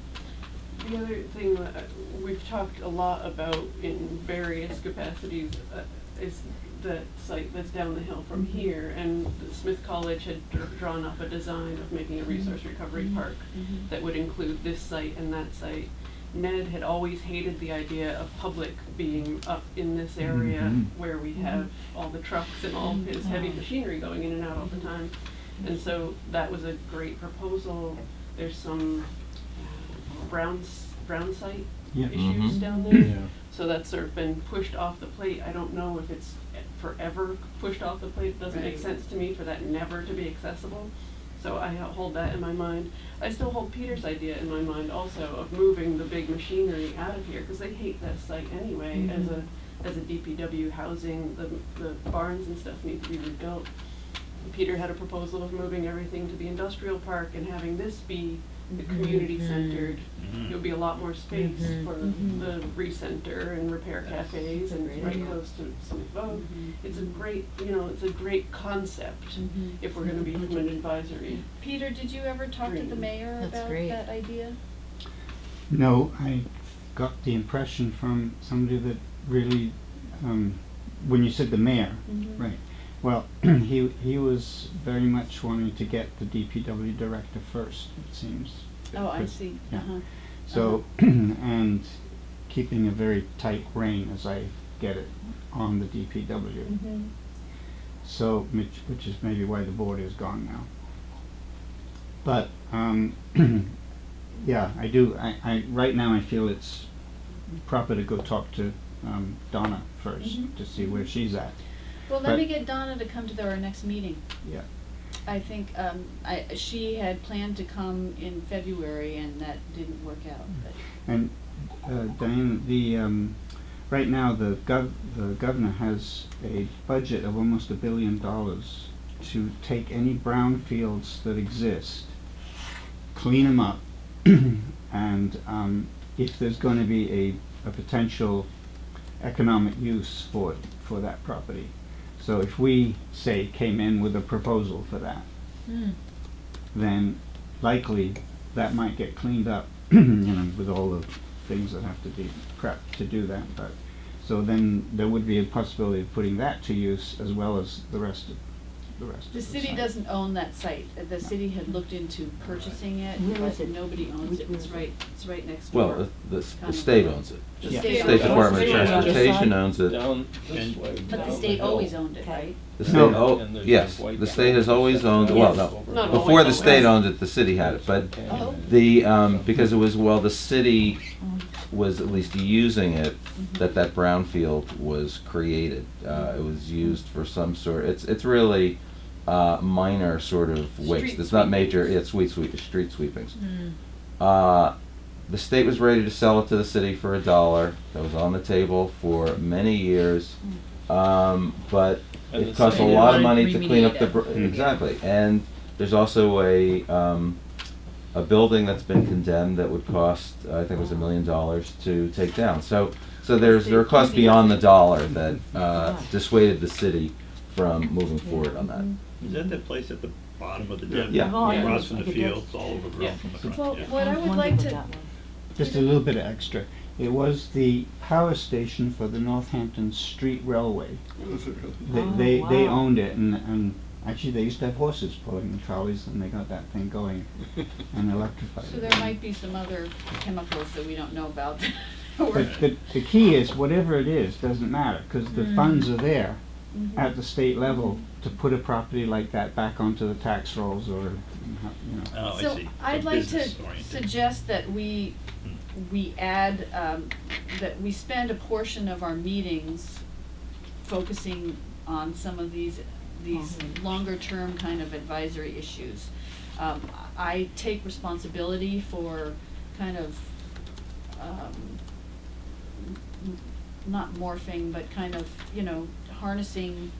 The other thing that uh, we've talked a lot about in various capacities uh, is the site that's down the hill from here. And the Smith College had dr- drawn up a design of making a resource recovery park Mhm. that would include this site and that site. Ned had always hated the idea of public being up in this area Mhm. where we have all the trucks and all his heavy machinery going in and out all the time. And so that was a great proposal. There's some uh, brown, brown site Yeah. issues Mhm. down there. Yeah. So that's sort of been pushed off the plate. I don't know if it's forever pushed off the plate. It doesn't make sense to me for that never to be accessible. So I hold that in my mind. I still hold Peter's idea in my mind also of moving the big machinery out of here because they hate that site anyway mm-hmm. as a as a DPW housing. The the barns and stuff need to be rebuilt. Peter had a proposal of moving everything to the industrial park and having this be the community centered. Mhm. There'll be a lot more space Mhm. for the recenter and repair cafes and Great it's right idea. close to Smith Voc. Mhm. It's a great, you know, it's a great concept if we're gonna be from an advisory. Peter, did you ever talk to the mayor That's about great. that idea? No, I got the impression from somebody that really, um, when you said the mayor, Mhm. right, well, (clears throat) he, he was very much wanting to get the DPW director first, it seems. Oh, I see, yeah. uh-huh. So, (clears throat) and keeping a very tight rein, as I get it, on the DPW. Mhm. So, which, which is maybe why the board is gone now. But, um, (clears throat) yeah, I do, I, I, right now I feel it's proper to go talk to, um, Donna first, Mhm. to see where she's at. Well, let me get Donna to come to the- our next meeting. Yeah. I think, um, I, she had planned to come in February and that didn't work out, but. And, uh, Diane, the, um, right now, the gov, the governor has a budget of almost a billion dollars to take any brownfields that exist, clean them up, (clears throat) and, um, if there's gonna be a, a potential economic use for, for that property. So if we, say, came in with a proposal for that, Mm. then likely that might get cleaned up, (clears throat) you know, with all the things that have to be prepped to do that, but, so then there would be a possibility of putting that to use as well as the rest of, the rest of The the city site. doesn't own that site. Uh, The city had looked into purchasing it, Where but it? nobody owns Which- it. It's right, it's right next door. Well, the, the the state owns it. The Yeah. state State owns it. Department of Yeah. Transportation owns it. Down this way. But down the state hill. always owned it, Okay. right? The state, No. oh, And there's yes, this white the state has always owned, well, over no, Not before the always. state owned it, the city had it, but Oh. the, um, because it was, well, the city was at least using it, that that brownfield was created. Uh, it was used for some sort, it's, it's really, uh, minor sort of waste. Street It's not major, it's sweet sweep, street sweepings. Mm. Uh, the state was ready to sell it to the city for a dollar. That was on the table for many years. Um, but And it the costs a lot of money to clean up the, remediate br- it. exactly. And there's also a, um, a building that's been condemned that would cost, I think it was a million dollars to take down. So, so there's, there are costs beyond the dollar that, uh, dissuaded the city from moving forward on that. Is that the place at the bottom of the Yeah. dip? Yeah. Oh, I know. Across from the Like it fields, all overgrown Yeah. from the front, Well, yeah. what I would like to. Just a little bit of extra. It was the power station for the Northampton Street Railway. Was? They, Oh, they, they wow. owned it and, and actually they used to have horses pulling the trolleys and they got that thing going (laughs) and electrified so it. there might be some other chemicals that we don't know about. (laughs) Or- But the, the key is whatever it is, doesn't matter, cause the Mm. funds are there Mhm. at the state level to put a property like that back onto the tax rolls or you know. Oh, I So see. I'd They're like to business-oriented. suggest that we, Hmm. we add, um, that we spend a portion of our meetings focusing on some of these, these Mhm. longer-term kind of advisory issues. Um, I take responsibility for kind of, um, not morphing, but kind of, you know, harnessing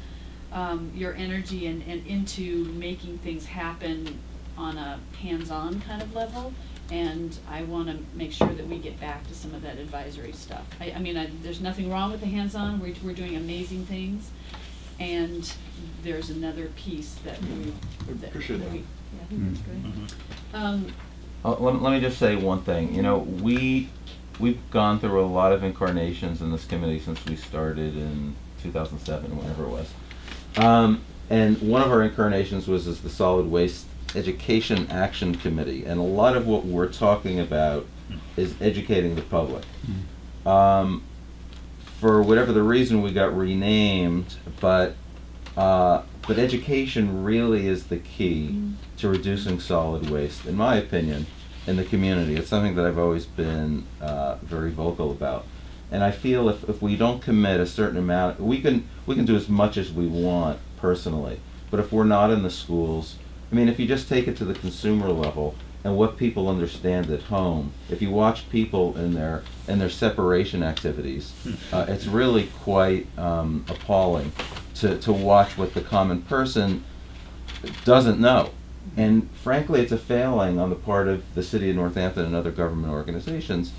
um, your energy and, and into making things happen on a hands-on kind of level. And I wanna make sure that we get back to some of that advisory stuff. I, I mean, I, there's nothing wrong with the hands-on, we're, we're doing amazing things. And there's another piece that we, I that, appreciate that we, yeah, I think that's great. Mhm. Um, Uh, let, let me just say one thing. You know, we we've gone through a lot of incarnations in this committee since we started in 2007, whenever it was. Um, and one of our incarnations was as the Solid Waste Education Action Committee, and a lot of what we're talking about is educating the public. Um, for whatever the reason, we got renamed, but uh, but education really is the key to reducing solid waste, in my opinion, in the community. It's something that I've always been uh, very vocal about. And I feel if, if we don't commit a certain amount, we can we can do as much as we want personally. But if we're not in the schools, I mean, if you just take it to the consumer level and what people understand at home, if you watch people in their in their separation activities, uh, it's really quite um, appalling to, to watch what the common person doesn't know. And frankly, it's a failing on the part of the city of Northampton and other government organizations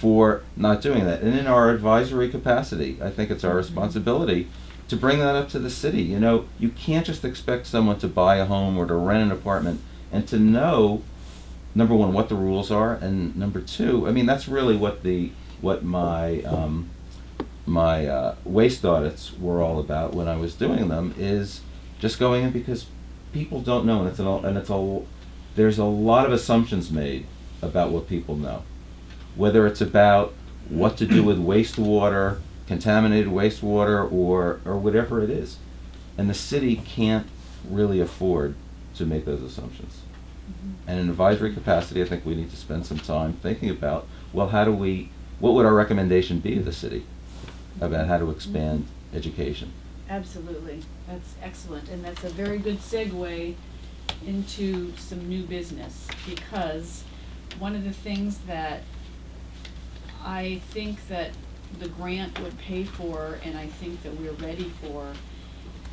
for not doing that. And in our advisory capacity, I think it's our responsibility to bring that up to the city. You know, you can't just expect someone to buy a home or to rent an apartment and to know number one what the rules are and number two i mean that's really what the what my um, my uh, waste audits were all about when i was doing them is just going in because people don't know and it's an all and it's all there's a lot of assumptions made about what people know whether it's about what to do with wastewater contaminated wastewater or or whatever it is. And the city can't really afford to make those assumptions. Mm-hmm. And in advisory capacity, I think we need to spend some time thinking about, well, how do we, what would our recommendation be to the city about how to mm-hmm. expand education? Absolutely, that's excellent, and that's a very good segue into some new business, because one of the things that I think that the grant would pay for, and I think that we're ready for,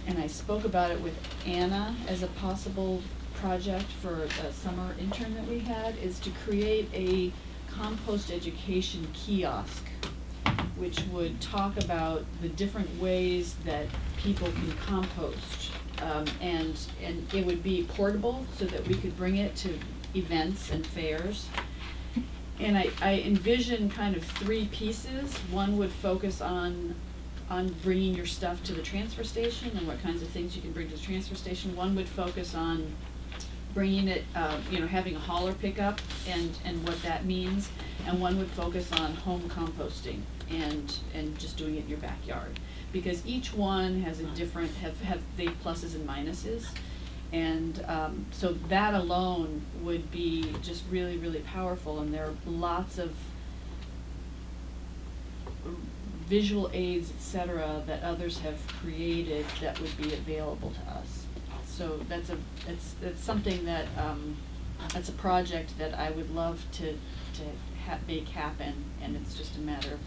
and I spoke about it with Anna as a possible project for a summer intern that we had, is to create a compost education kiosk which would talk about the different ways that people can compost. Um, and, and it would be portable so that we could bring it to events and fairs. And I, I envision kind of three pieces. One would focus on, on bringing your stuff to the transfer station and what kinds of things you can bring to the transfer station. One would focus on bringing it, uh, you know, having a hauler pickup and, and what that means. And one would focus on home composting and, and just doing it in your backyard. Because each one has a different, have, have the pluses and minuses. And, um, so that alone would be just really, really powerful, and there are lots of visual aids, et cetera, that others have created that would be available to us. So that's a, it's, it's something that, um, that's a project that I would love to, to ha- make happen, and it's just a matter of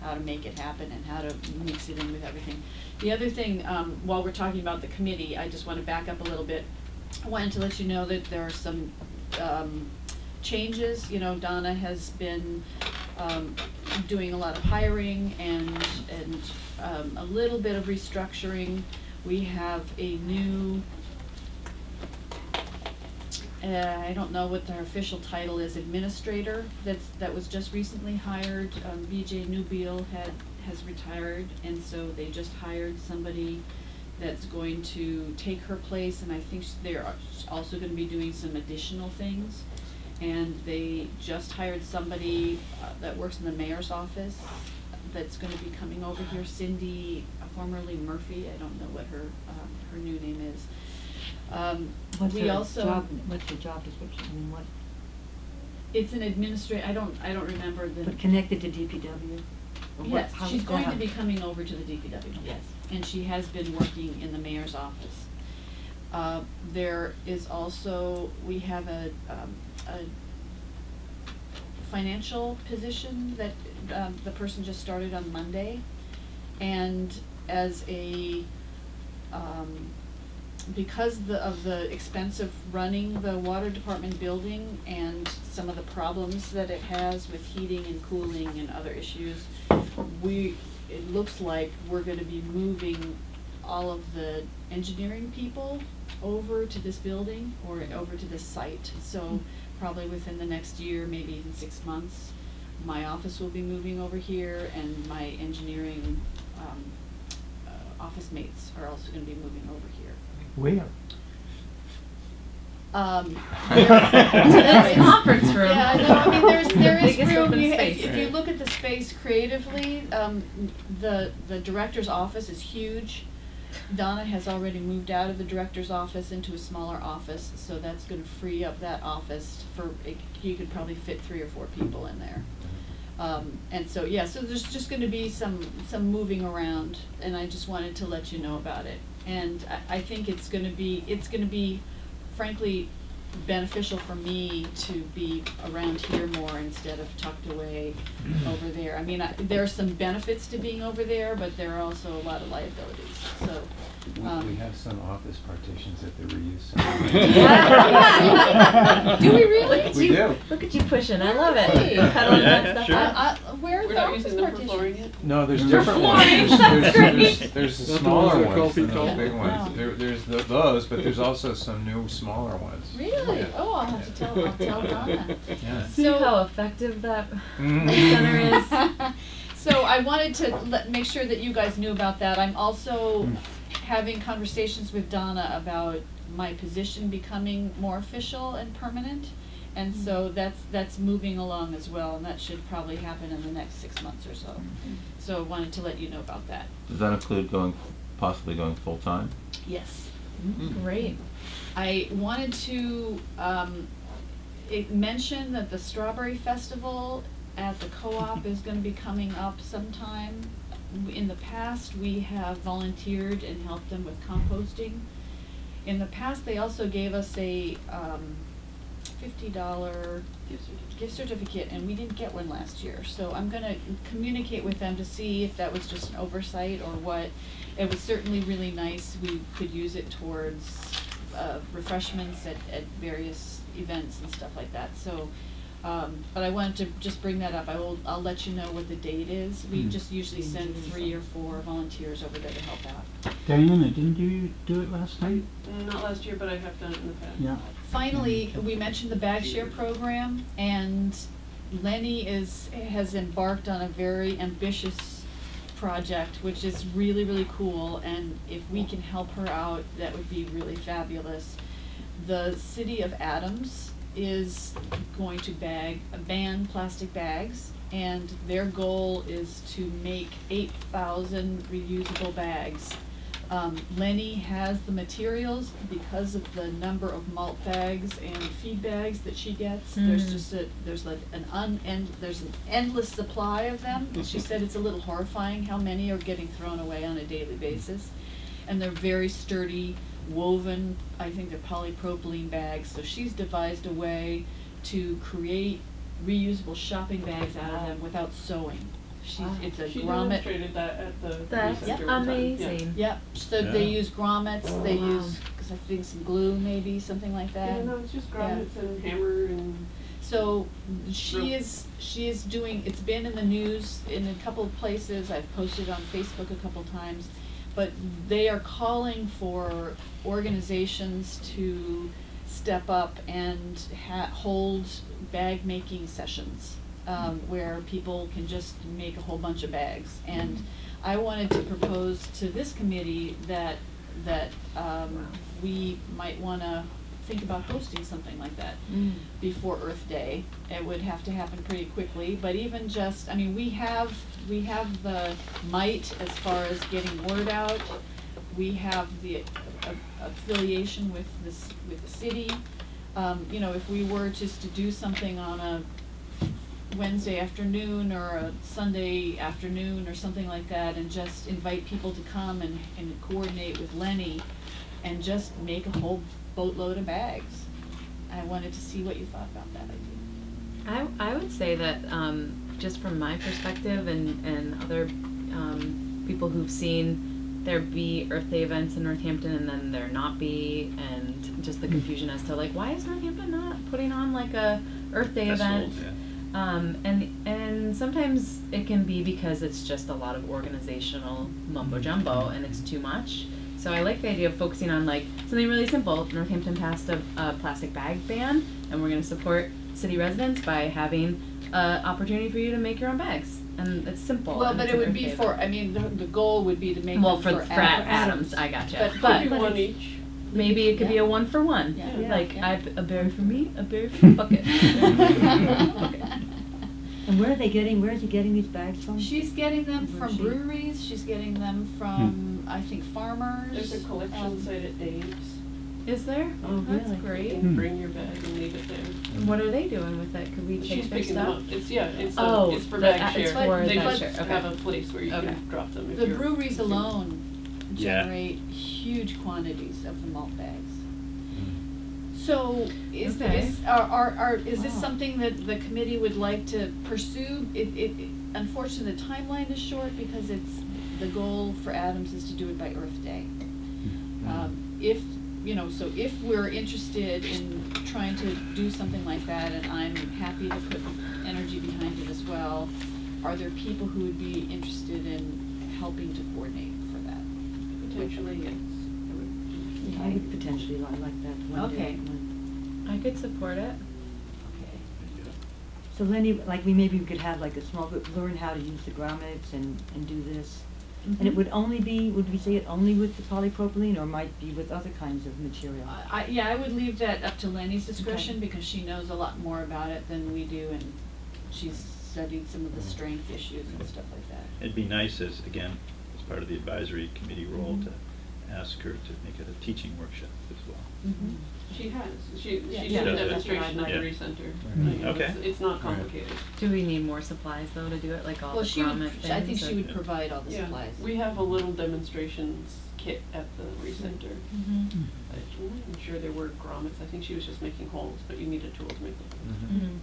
how to make it happen and how to mix it in with everything. The other thing, um, while we're talking about the committee, I just wanna back up a little bit. I wanted to let you know that there are some, um, changes, you know, Donna has been, um, doing a lot of hiring and, and, um, a little bit of restructuring. We have a new, uh, I don't know what their official title is, administrator, that's, that was just recently hired. Um, BJ Newbeal had, has retired, and so they just hired somebody that's going to take her place, and I think they're also gonna be doing some additional things. And they just hired somebody uh, that works in the mayor's office that's gonna be coming over here, Cindy, uh, formerly Murphy, I don't know what her, uh, her new name is. Um, What's we her also. job, what's your job description, I mean, what, It's an administrator, I don't, I don't remember the. but connected to DPW? Or what- Yes, how she's is going to that? be coming over to the DPW. Yes. And she has been working in the mayor's office. Uh, there is also, we have a, um, a financial position that, um, the person just started on Monday. And as a, um, because the, of the expense of running the water department building and some of the problems that it has with heating and cooling and other issues, we, it looks like we're gonna be moving all of the engineering people over to this building or over to this site. So probably within the next year, maybe even six months, my office will be moving over here and my engineering, um, office mates are also gonna be moving over here. Where? Um, (laughs) That's the conference room. Yeah, I know, I mean, there's, there is Biggest room, open you, if, space. if you look at the space creatively, um, the, the director's office is huge. Donna has already moved out of the director's office into a smaller office, so that's gonna free up that office for, it- you could probably fit three or four people in there. Um, and so, yeah, so there's just gonna be some, some moving around, and I just wanted to let you know about it. And I, I think it's gonna be, it's gonna be frankly beneficial for me to be around here more instead of tucked away (clears throat) over there. I mean, I, there are some benefits to being over there, but there are also a lot of liabilities, so. We, um, we have some office partitions that they reuse Yeah. (laughs) (laughs) Do we really? We do. Look at you pushing, I love Hey. it. Cuddling (laughs) Yeah, that stuff sure. I, I, where are We're the not office using for partitions? No, there's For different ones. flooring, There's, that's there's, there's, there's the Not the ones smaller that are ones 12 than those tall? big Wow. ones. There, there's the, those, but there's also some new smaller ones. Really? Yeah. Oh, I'll have to tell, I'll tell Donna. Yeah. See So- how effective that Mhm. center is? So I wanted to let, make sure that you guys knew about that. I'm also Hmm. Having conversations with Donna about my position becoming more official and permanent. And so mm-hmm. that's, that's moving along as well, and that should probably happen in the next six months or so. Mm-hmm. So I wanted to let you know about that. Does that include going, possibly going full-time? Yes. Mm-hmm. Great. I wanted to, um, it mention that the Strawberry Festival at the co-op is gonna be coming up sometime. In the past, we have volunteered and helped them with composting. In the past, they also gave us a, um, fifty dollar Gift certificate. gift certificate, and we didn't get one last year, so I'm gonna communicate with them to see if that was just an oversight or what. It was certainly really nice, we could use it towards, uh, refreshments at, at various events and stuff like that, so, um, but I wanted to just bring that up, I will, I'll let you know what the date is. We Hmm. just usually send three or four volunteers over there to help out. Diana, didn't you do it last night? Not last year, but I have done it in the past. Yeah. Finally, we mentioned the bag share program, and Lenny is, has embarked on a very ambitious project, which is really, really cool, and if we can help her out, that would be really fabulous. The city of Adams is going to bag, ban plastic bags, and their goal is to make eight thousand reusable bags. Um, Lenny has the materials because of the number of malt bags and feed bags that she gets. There's Mm. just a, there's like an unend, there's an endless supply of them. She said it's a little horrifying how many are getting thrown away on a daily basis. And they're very sturdy, woven, I think they're polypropylene bags, so she's devised a way to create reusable shopping bags out of them without sewing. She's, ah. it's a She grommet. demonstrated that at the That's center one time, yeah. amazing. Yep, so they use grommets, they Wow. use, cause I think some glue maybe, something like that. Yeah, no, it's just Yeah. grommets and hammer and So she Real- is, she is doing, it's been in the news in a couple of places, I've posted on Facebook a couple times. But they are calling for organizations to step up and ha- hold bag making sessions. Um, where people can just make a whole bunch of bags. And I wanted to propose to this committee that, that, um, we might wanna think about hosting something like that Mm. before Earth Day. It would have to happen pretty quickly, but even just, I mean, we have, we have the might as far as getting word out. we have the a- affiliation with this, with the city. Um, you know, if we were just to do something on a Wednesday afternoon or a Sunday afternoon or something like that and just invite people to come and, and coordinate with Lenny and just make a whole boatload of bags. I wanted to see what you thought about that idea. I, I would say that, um, just from my perspective and, and other, um, people who've seen there be Earth Day events in Northampton and then there not be, and just the confusion as to like, why is Northampton not putting on like a Earth Day event? Festivals, Um, and and sometimes it can be because it's just a lot of organizational mumbo jumbo and it's too much. So I like the idea of focusing on like something really simple. Northampton passed a, a plastic bag ban, and we're going to support city residents by having an opportunity for you to make your own bags, and it's simple. Well, and but it would be Day for. I mean, the, the goal would be to make well them for, for, for Ad- Adams, I gotcha. But- But, Could one each. maybe it could be a one for one. Yeah. Yeah. Like Yeah. I, a berry for me, a berry for (laughs) bucket. bucket. (laughs) (laughs) And where are they getting, where is he getting these bags from? She's getting them Where's from she? breweries, she's getting them from, I think, farmers. There's a collection um, site at Dave's. Is there? Oh, That's really? great. You can bring your bag and leave it there. And What are they doing with it? Could we take She's their picking them stuff? up. It's, yeah, it's, Oh, a- it's for the- bag uh, share. it's for They bag just share, okay. have a place where you Okay. can drop them if The you're. breweries alone Yeah. generate huge quantities of the malt bags. So is Okay. this, are, are, are, is this Wow. something that the committee would like to pursue? It, it, it- unfortunately, the timeline is short because it's, the goal for Adams is to do it by Earth Day. Um, if, you know, so if we're interested in trying to do something like that, and I'm happy to put energy behind it as well, are there people who would be interested in helping to coordinate for that? Potentially, yes. I would- I would potentially li- like that one day. Okay. one- I could support it. Okay. So Lenny, like we, maybe we could have like a small group, learn how to use the grommets and, and do this. And it Mhm. would only be, would we say it only with the polypropylene or might be with other kinds of material? I, I- yeah, I would leave that up to Lenny's discretion Okay. because she knows a lot more about it than we do and she's studied some of the strength issues and stuff like that. It'd be nice as, again, as part of the advisory committee role Mhm. to ask her to make it a teaching workshop as well. Mhm. She has, she, Yeah. she Yeah. did a demonstration at Yeah. the ReCenter. Right. You know, Okay. it's- It's not Right. complicated. Do we need more supplies though to do it, like all Well, the she would, grommet she- I think she or- would provide all the Yeah, supplies. we have a little demonstrations kit at the ReCenter. Mhm. I'm sure there were grommets, I think she was just making holes, but you need a tool to make them.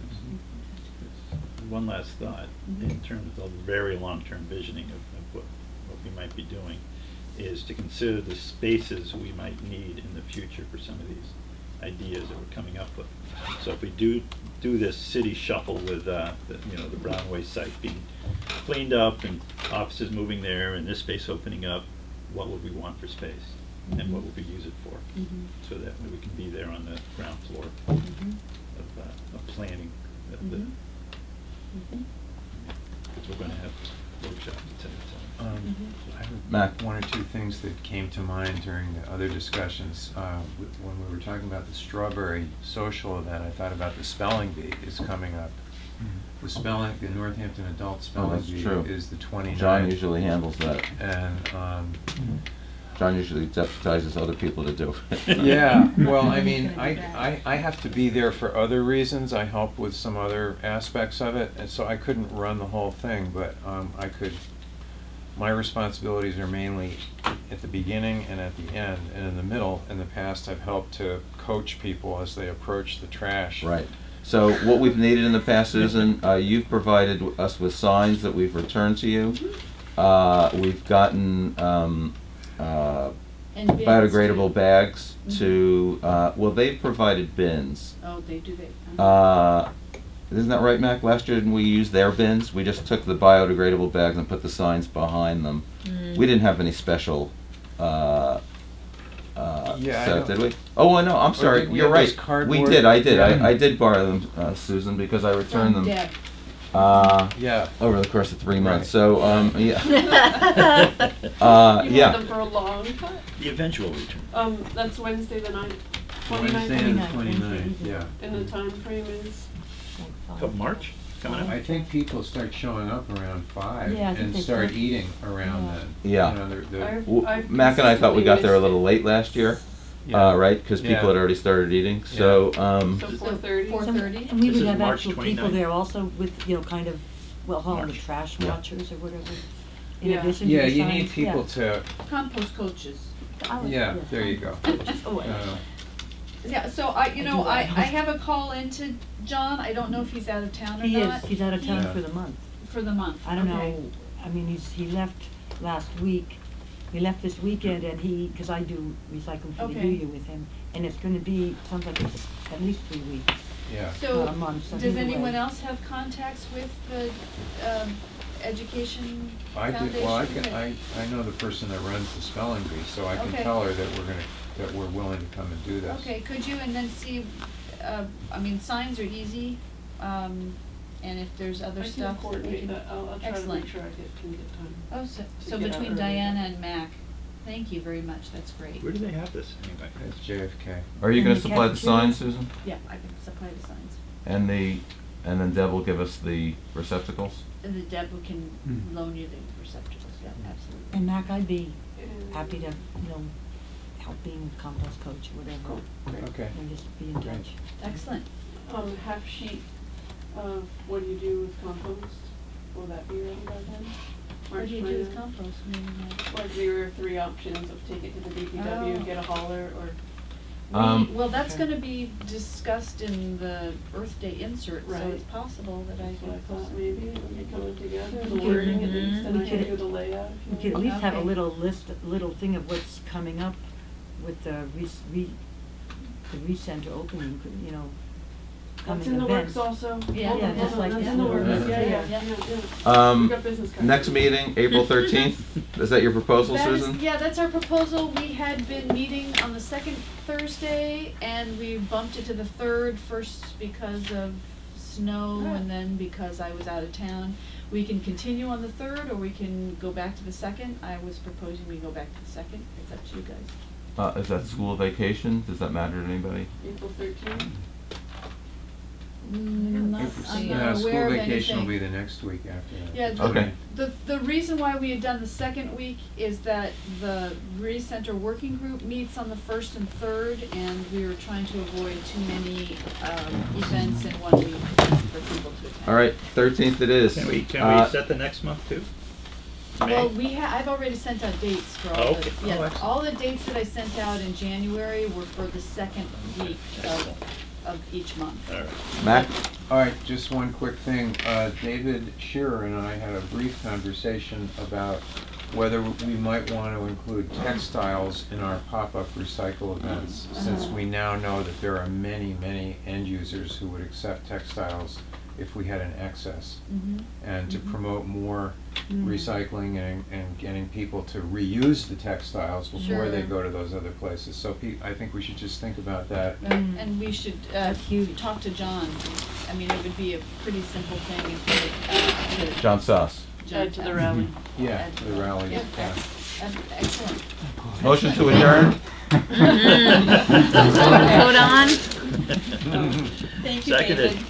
Mhm. One last thought, in terms of the very long-term visioning of, of what, what we might be doing, is to consider the spaces we might need in the future for some of these ideas that we're coming up with. So if we do, do this city shuffle with, uh, the, you know, the Brownway site being cleaned up and offices moving there and this space opening up, what would we want for space? And what would we use it for? Mhm. So that we can be there on the ground floor Mhm. of, uh, of planning, of the, Mhm. Mhm. because we're gonna have workshops, et cetera, et cetera. Um, Mhm. I have Mac. one or two things that came to mind during the other discussions. Uh, When we were talking about the strawberry social event, I thought about the spelling bee is coming up. The spelling, the Northampton Adult Spelling that's Bee true. is the 29th. John usually handles that. And, um, John usually deputizes other people to do it. (laughs) (laughs) Yeah, well, I mean, (laughs) I. I, I have to be there for other reasons, I help with some other aspects of it, and so I couldn't run the whole thing, but, um, I could, my responsibilities are mainly at the beginning and at the end, and in the middle, in the past, I've helped to coach people as they approach the trash. Right. So what we've needed in the past, Susan, uh, you've provided us with signs that we've returned to you. Uh, we've gotten, um, uh, And bins, biodegradable too. bags Mhm. to, uh, well, they've provided bins. Oh, they do, they. Isn't that right, Mac? Last year, didn't we use their bins? We just took the biodegradable bags and put the signs behind them. Mm. We didn't have any special, uh, uh, Yeah, I set, did we? Oh, well, no, I'm sorry, did you're have those right. We did, I did, Yeah. I, I did borrow them, uh, Susan, because I returned From them, Deb. uh, Yeah. over the course of three months, Right. so, um, yeah. (laughs) (laughs) Uh, You yeah. had them for a long time. The eventual return. Um, that's Wednesday the ninth, twenty-ninth, Wednesday and the 29th, 29th, yeah. and the time frame is, Like. Of March? coming up? I think people start showing up around five Yeah, I think and they start start- eating around Yeah. then. Yeah. You know, they're- they're- I've- W- I've Mac and I thought we got there a little late last year, Yeah. uh, right? Because people had already started eating, so, um, So four thirty? Four Some- thirty? And we This would is have March actual people 29th. there also with, you know, kind of, well, call them the March. trash Yeah. watchers or whatever. In Yeah. addition to Yeah, the you need people yeah. to, Compost coaches. I like- yeah, there you go. (laughs) Oh, I- Uh, Yeah, so I, you I know, do I, that. I have a call into John, I don't know if he's out of town or He not. is, he's out of town Yeah. for the month. For the month, I don't okay. know, I mean, he's, he left last week, he left this weekend and he, cause I do recycling for the Okay. union with him, and it's gonna be, sounds like it's at least three weeks. Yeah. So, Not a month, so does either anyone way. else have contacts with the, um, education I foundation? do, well, I can, I, I know the person that runs the spelling bee, so I can Okay. tell her that we're gonna, that we're willing to come and do this. Okay, could you, and then see, uh, I mean, signs are easy, um, and if there's other I can stuff. we coordinate can- that, I'll, I'll try to Excellent. make sure I get, can get time. Oh, so, to so get out between early. Diana and Mac, thank you very much, that's great. Where do they have this anyway? It's JFK. are you And gonna the supply the cafeteria? signs, Susan? Yeah, I can supply the signs. And the, and then Deb will give us the receptacles? And the Deb can Hmm. loan you the receptacles, yeah, absolutely. And Mac, I'd be happy to, you know, help being compost coach, or whatever, Great. Okay. and just be in Great. touch. Excellent. Um, half sheet of what do you do with compost? Will that be ready by then? What March do you do with 29th? compost? Meaning, uh, there were three options of take it to the DPW, Oh. get a hauler, or, We, Um, well, that's Okay. gonna be discussed in the Earth Day insert, so Right. it's possible that I that's what I could thought post. maybe, it would be coming together, the We could- wording at least, and we I can could- do the layout. We could at want. least have a Okay. little list, little thing of what's coming up with the re, re, the ReCenter opening, could, you know, coming That's in the events. works also. Yeah, Hold yeah, on, just hold like that's that. in the works, Yeah. yeah, yeah, Yeah. yeah, yeah. Um, We've got business cards. next meeting, April (laughs) thirteenth, is that your proposal, That is- Susan? yeah, that's our proposal. We had been meeting on the second Thursday and we bumped it to the third, first because of snow Yeah. and then because I was out of town. We can continue on the third or we can go back to the second. I was proposing we go back to the second. It's up to you guys. Uh, is that school vacation? Does that matter to anybody? April thirteenth, Mm, not- April I'm sixth. not Yeah, aware school of vacation will anything. be the next week after that. Yeah, Okay. the, the reason why we had done the second week is that the ReCenter working group meets on the first and third, and we were trying to avoid too many, um, events in one week for people to attend. All right, thirteenth it is. Can we, can Uh, we set the next month too? Well, May? we ha- I've already sent out dates for Oh, all the, okay. Oh, yeah, excellent. all the dates that I sent out in January were for the second week of, of each month. All right. Mac? All right, just one quick thing. Uh, David Shearer and I had a brief conversation about whether we might want to include textiles in our pop-up recycle events, since Uh-huh. we now know that there are many, many end users who would accept textiles if we had an excess. Mm-hmm. And to Mhm. promote more Mm. recycling and, and getting people to reuse the textiles before they go to those other places. So pe- I think we should just think about that. And, and we should, uh, That's talk to John. I mean, it would be a pretty simple thing if we uh, John Sauce. John to the Towns. rally. Yeah, Add to the rally, Yeah, yeah. ex- ex- excellent. Motion to adjourn? (laughs) (laughs) Vote on. (laughs) Thank you, Seconded. David.